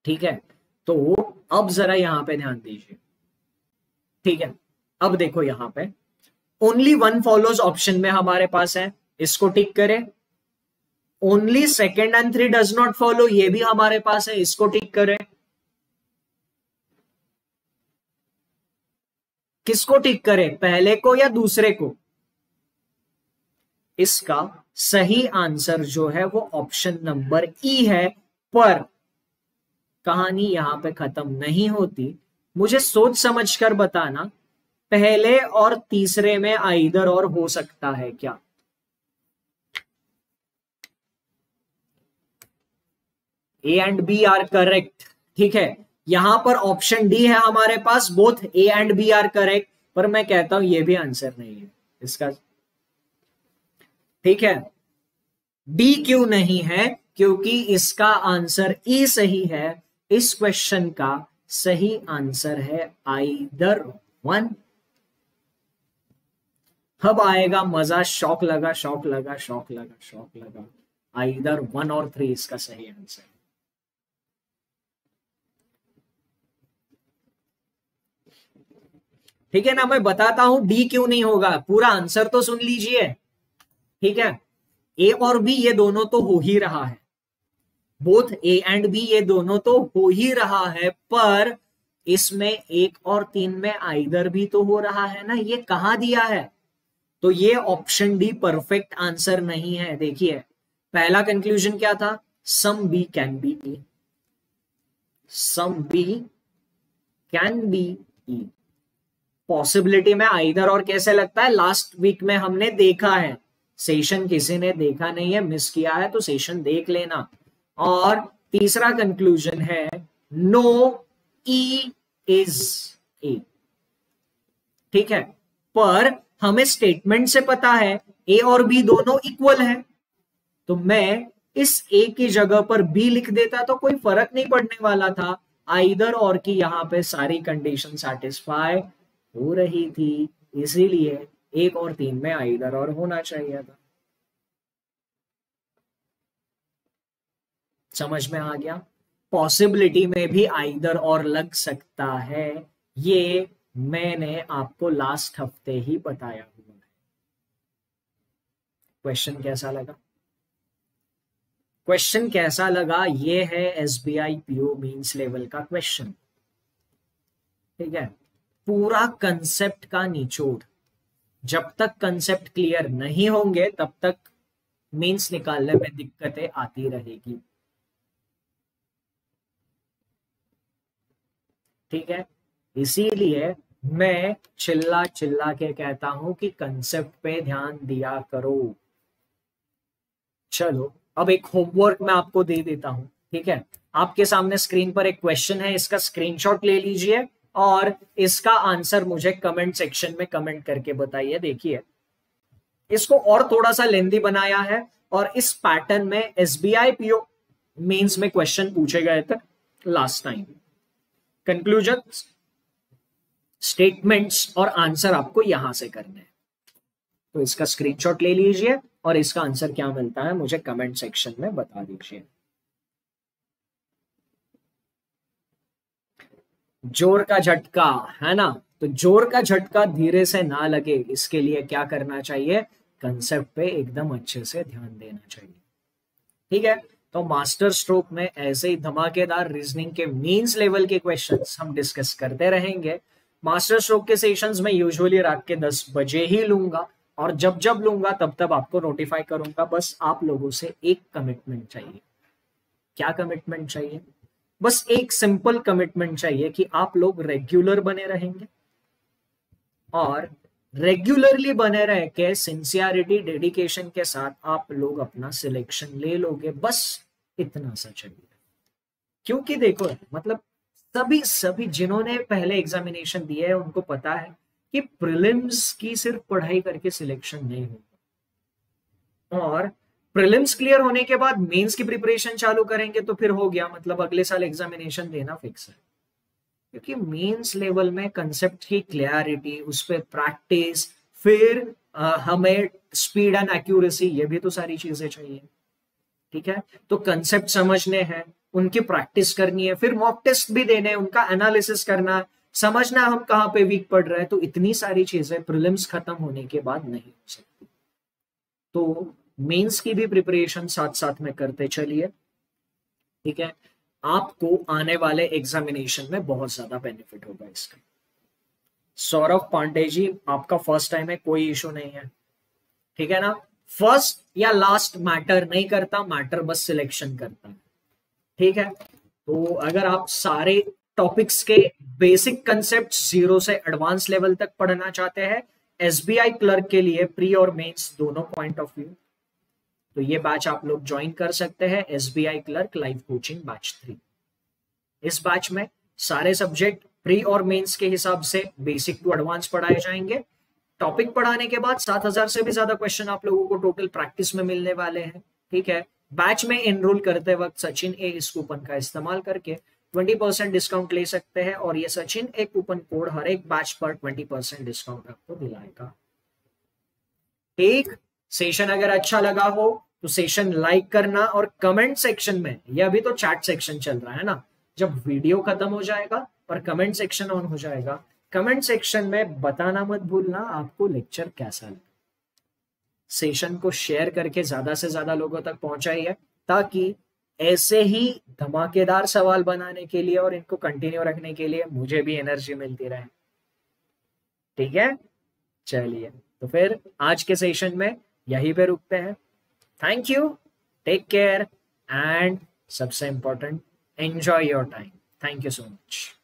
ठीक है? तो अब जरा यहाँ पे ध्यान दीजिए। ठीक है? अब देखो यहाँ पे। ओनली वन फॉलोज ऑप्शन में हमारे पास है। इसको टिक करें। Only second and three does not follow ये भी हमारे पास है। इसको टिक करें। किसको टिक करें? पहले को या दूसरे को? इसका सही आंसर जो है वो ऑप्शन नंबर ई है। पर कहानी यहाँ पे खत्म नहीं होती। मुझे सोच समझ कर बताना, पहले और तीसरे में आइदर और हो सकता है क्या? A and B are correct ठीक है? यहाँ पर ऑप्शन डी है हमारे पास both A and B are correct पर मैं कहता हूँ ये भी आंसर नहीं है इसका। ठीक है? डी क्यों नहीं है? क्योंकि इसका आंसर ई सही है। इस क्वेश्चन का सही आंसर है आइदर वन अब आएगा, मज़ा, शौक लगा शौक लगा शौक लगा शौक लगा। आइदर वन और थ्री इसका सही आंसर ठीक है ना, मैं बताता हूँ डी क्यों नहीं होगा? पूरा आंसर तो सुन लीजिए। ठीक है? ए और बी ये दोनों तो हो ही रहा है। बोथ ए एंड बी ये दोनों तो हो ही रहा है, पर इसमें एक और तीन में आइदर भी तो हो रहा है ना? ये कहा दिया है? तो ये ऑप्शन डी परफेक्ट आंसर नहीं है। देखिए, पहला कंक्लूजन क्या था? Some B can be E some B can be E possibility में आइदर और कैसे लगता है? लास्ट वीक में हमने देखा है। सेशन किसी ने देखा नहीं है मिस किया है तो सेशन देख लेना। और तीसरा कंक्लूजन है नो ई इज़ ए ठीक है? पर हमें स्टेटमेंट से पता है ए और बी दोनों इक्वल है। तो मैं इस ए की जगह पर बी लिख देता तो कोई फ़र्क नहीं पड़ने वाला था। आइदर और की यहाँ पे सारी कंडीशन सेटिस्फाई हो रही थी, इसीलिए एक और तीन में आइदर और होना चाहिए था। समझ में आ गया? पॉसिबिलिटी में भी आइदर और लग सकता है। ये मैंने आपको लास्ट हफ़्ते ही बताया हुआ है। क्वेश्चन कैसा लगा? क्वेश्चन कैसा लगा? ये है S B I PO mains level का क्वेश्चन ठीक है? पूरा कंसेप्ट का निचोड़। जब तक कंसेप्ट क्लियर नहीं होंगे, तब तक मीन्स निकालने में दिक्कतें आती रहेगी। ठीक है? इसीलिए मैं चिल्ला चिल्ला के कहता हूँ कि कंसेप्ट पे ध्यान दिया करो। चलो, अब एक होमवर्क मैं आपको दे देता हूँ, ठीक है? आपके सामने स्क्रीन पर एक क्वेश्चन है, इसका स्क्रीनशॉट ले लीजिए और इसका आंसर मुझे कमेंट सेक्शन में कमेंट करके बताइए, देखिए। इसको और थोड़ा सा लेंदी बनाया है और इस पैटर्न में एस बी आई पीओ में क्वेश्चन पूछे गए थे लास्ट टाइम कंक्लूजन स्टेटमेंट्स और आंसर आपको यहाँ से करने हैं। तो इसका स्क्रीनशॉट ले लीजिए और इसका आंसर क्या मिलता है मुझे कमेंट सेक्शन में बता दीजिए। ज़ोर का झटका, है ना? तो ज़ोर का झटका धीरे से ना लगे, इसके लिए क्या करना चाहिए? कंसेप्ट पे एकदम अच्छे से ध्यान देना चाहिए। ठीक है? तो मास्टर स्ट्रोक में ऐसे ही धमाकेदार रीजनिंग के मीन्स लेवल के क्वेश्चंस हम डिस्कस करते रहेंगे। मास्टर स्ट्रोक के सेशंस में यूजुअली रात के दस बजे ही लूँगा और जब जब लूँगा तब तब आपको नोटिफाई करूँगा। बस आप लोगों से एक कमिटमेंट चाहिए। क्या कमिटमेंट चाहिए? बस एक सिंपल कमिटमेंट चाहिए कि आप लोग रेगुलर बने रहेंगे। और रेगुलरली बने रह के सिंसियरिटी डेडिकेशन के साथ आप लोग अपना सिलेक्शन ले लोगे, बस इतना सा चाहिए। क्योंकि देखो मतलब सभी सभी जिन्होंने पहले एग्जामिनेशन दिए है, उनको पता है कि प्रिलिम्स की सिर्फ़ पढ़ाई करके सिलेक्शन नहीं होगा। और प्रिलिम्स क्लियर होने के बाद मेंस की प्रिपरेशन चालू करेंगे तो फिर हो गया मतलब अगले साल एग्जामिनेशन देना फिक्स है। क्योंकि मेंस लेवल में कंसेप्ट की क्लियरिटी उस पर प्रैक्टिस फिर आ, हमें स्पीड एंड एक्यूरेसी ये भी तो सारी चीज़ें चाहिए। ठीक है? तो कंसेप्ट समझने हैं उनकी प्रैक्टिस करनी है फिर मॉक टेस्ट भी देने हैं उनका एनालिसिस करना समझना हम कहाँ पे वीक पड़ रहे हैं तो इतनी सारी चीज़ें प्रिलिम्स खत्म होने के बाद नहीं हो सकती। तो मेंस की भी प्रिपरेशन साथ साथ में करते चलिए। ठीक है? आपको आने वाले एग्जामिनेशन में बहुत ज़्यादा बेनिफिट होगा इसका। सौरभ पांडे जी, आपका फ़र्स्ट टाइम है, कोई इशू नहीं है। ठीक है ना? फ़र्स्ट या लास्ट मैटर नहीं करता मैटर बस सिलेक्शन करता है। ठीक है? तो अगर आप सारे टॉपिक्स के बेसिक कंसेप्ट ज़ीरो से एडवांस लेवल तक पढ़ना चाहते हैं एसबीआई क्लर्क के लिए प्री और मेंस दोनों पॉइंट ऑफ़ व्यू तो ये बैच आप लोग ज्वाइन कर सकते हैं S B I clerk live coaching batch three इस बैच में सारे सब्जेक्ट प्री और मेंस के हिसाब से बेसिक टू एडवांस पढ़ाए जाएँगे। टॉपिक पढ़ाने के बाद सात हज़ार से भी ज़्यादा क्वेश्चन आप लोगों को टोटल प्रैक्टिस में मिलने वाले हैं, ठीक है? बैच में एनरोल करते वक्त सचिन ए इस कूपन का इस्तेमाल करके 20 परसेंट डिस्काउंट ले सकते हैं और ये सचिन ए कूपन कोड हर एक बैच पर 20 परसेंट डिस्काउंट आपको दिलाएगा। ठीक सेशन अगर अच्छा लगा हो तो सेशन लाइक करना और कमेंट सेक्शन में, ये अभी तो चैट सेक्शन चल रहा है ना, जब वीडियो खत्म हो जाएगा और कमेंट सेक्शन ऑन हो जाएगा कमेंट सेक्शन में बताना मत भूलना, आपको लेक्चर कैसा लगा? सेशन को शेयर करके ज़्यादा से ज़्यादा लोगों तक पहुंचाइए, ताकि ऐसे ही धमाकेदार सवाल बनाने के लिए और इनको कंटिन्यू रखने के लिए मुझे भी एनर्जी मिलती रहे। ठीक है? चलिए तो फिर आज के सेशन में यहीं पे रुकते हैं। Thank you. Take care. And subs important. Enjoy your time. Thank you so much.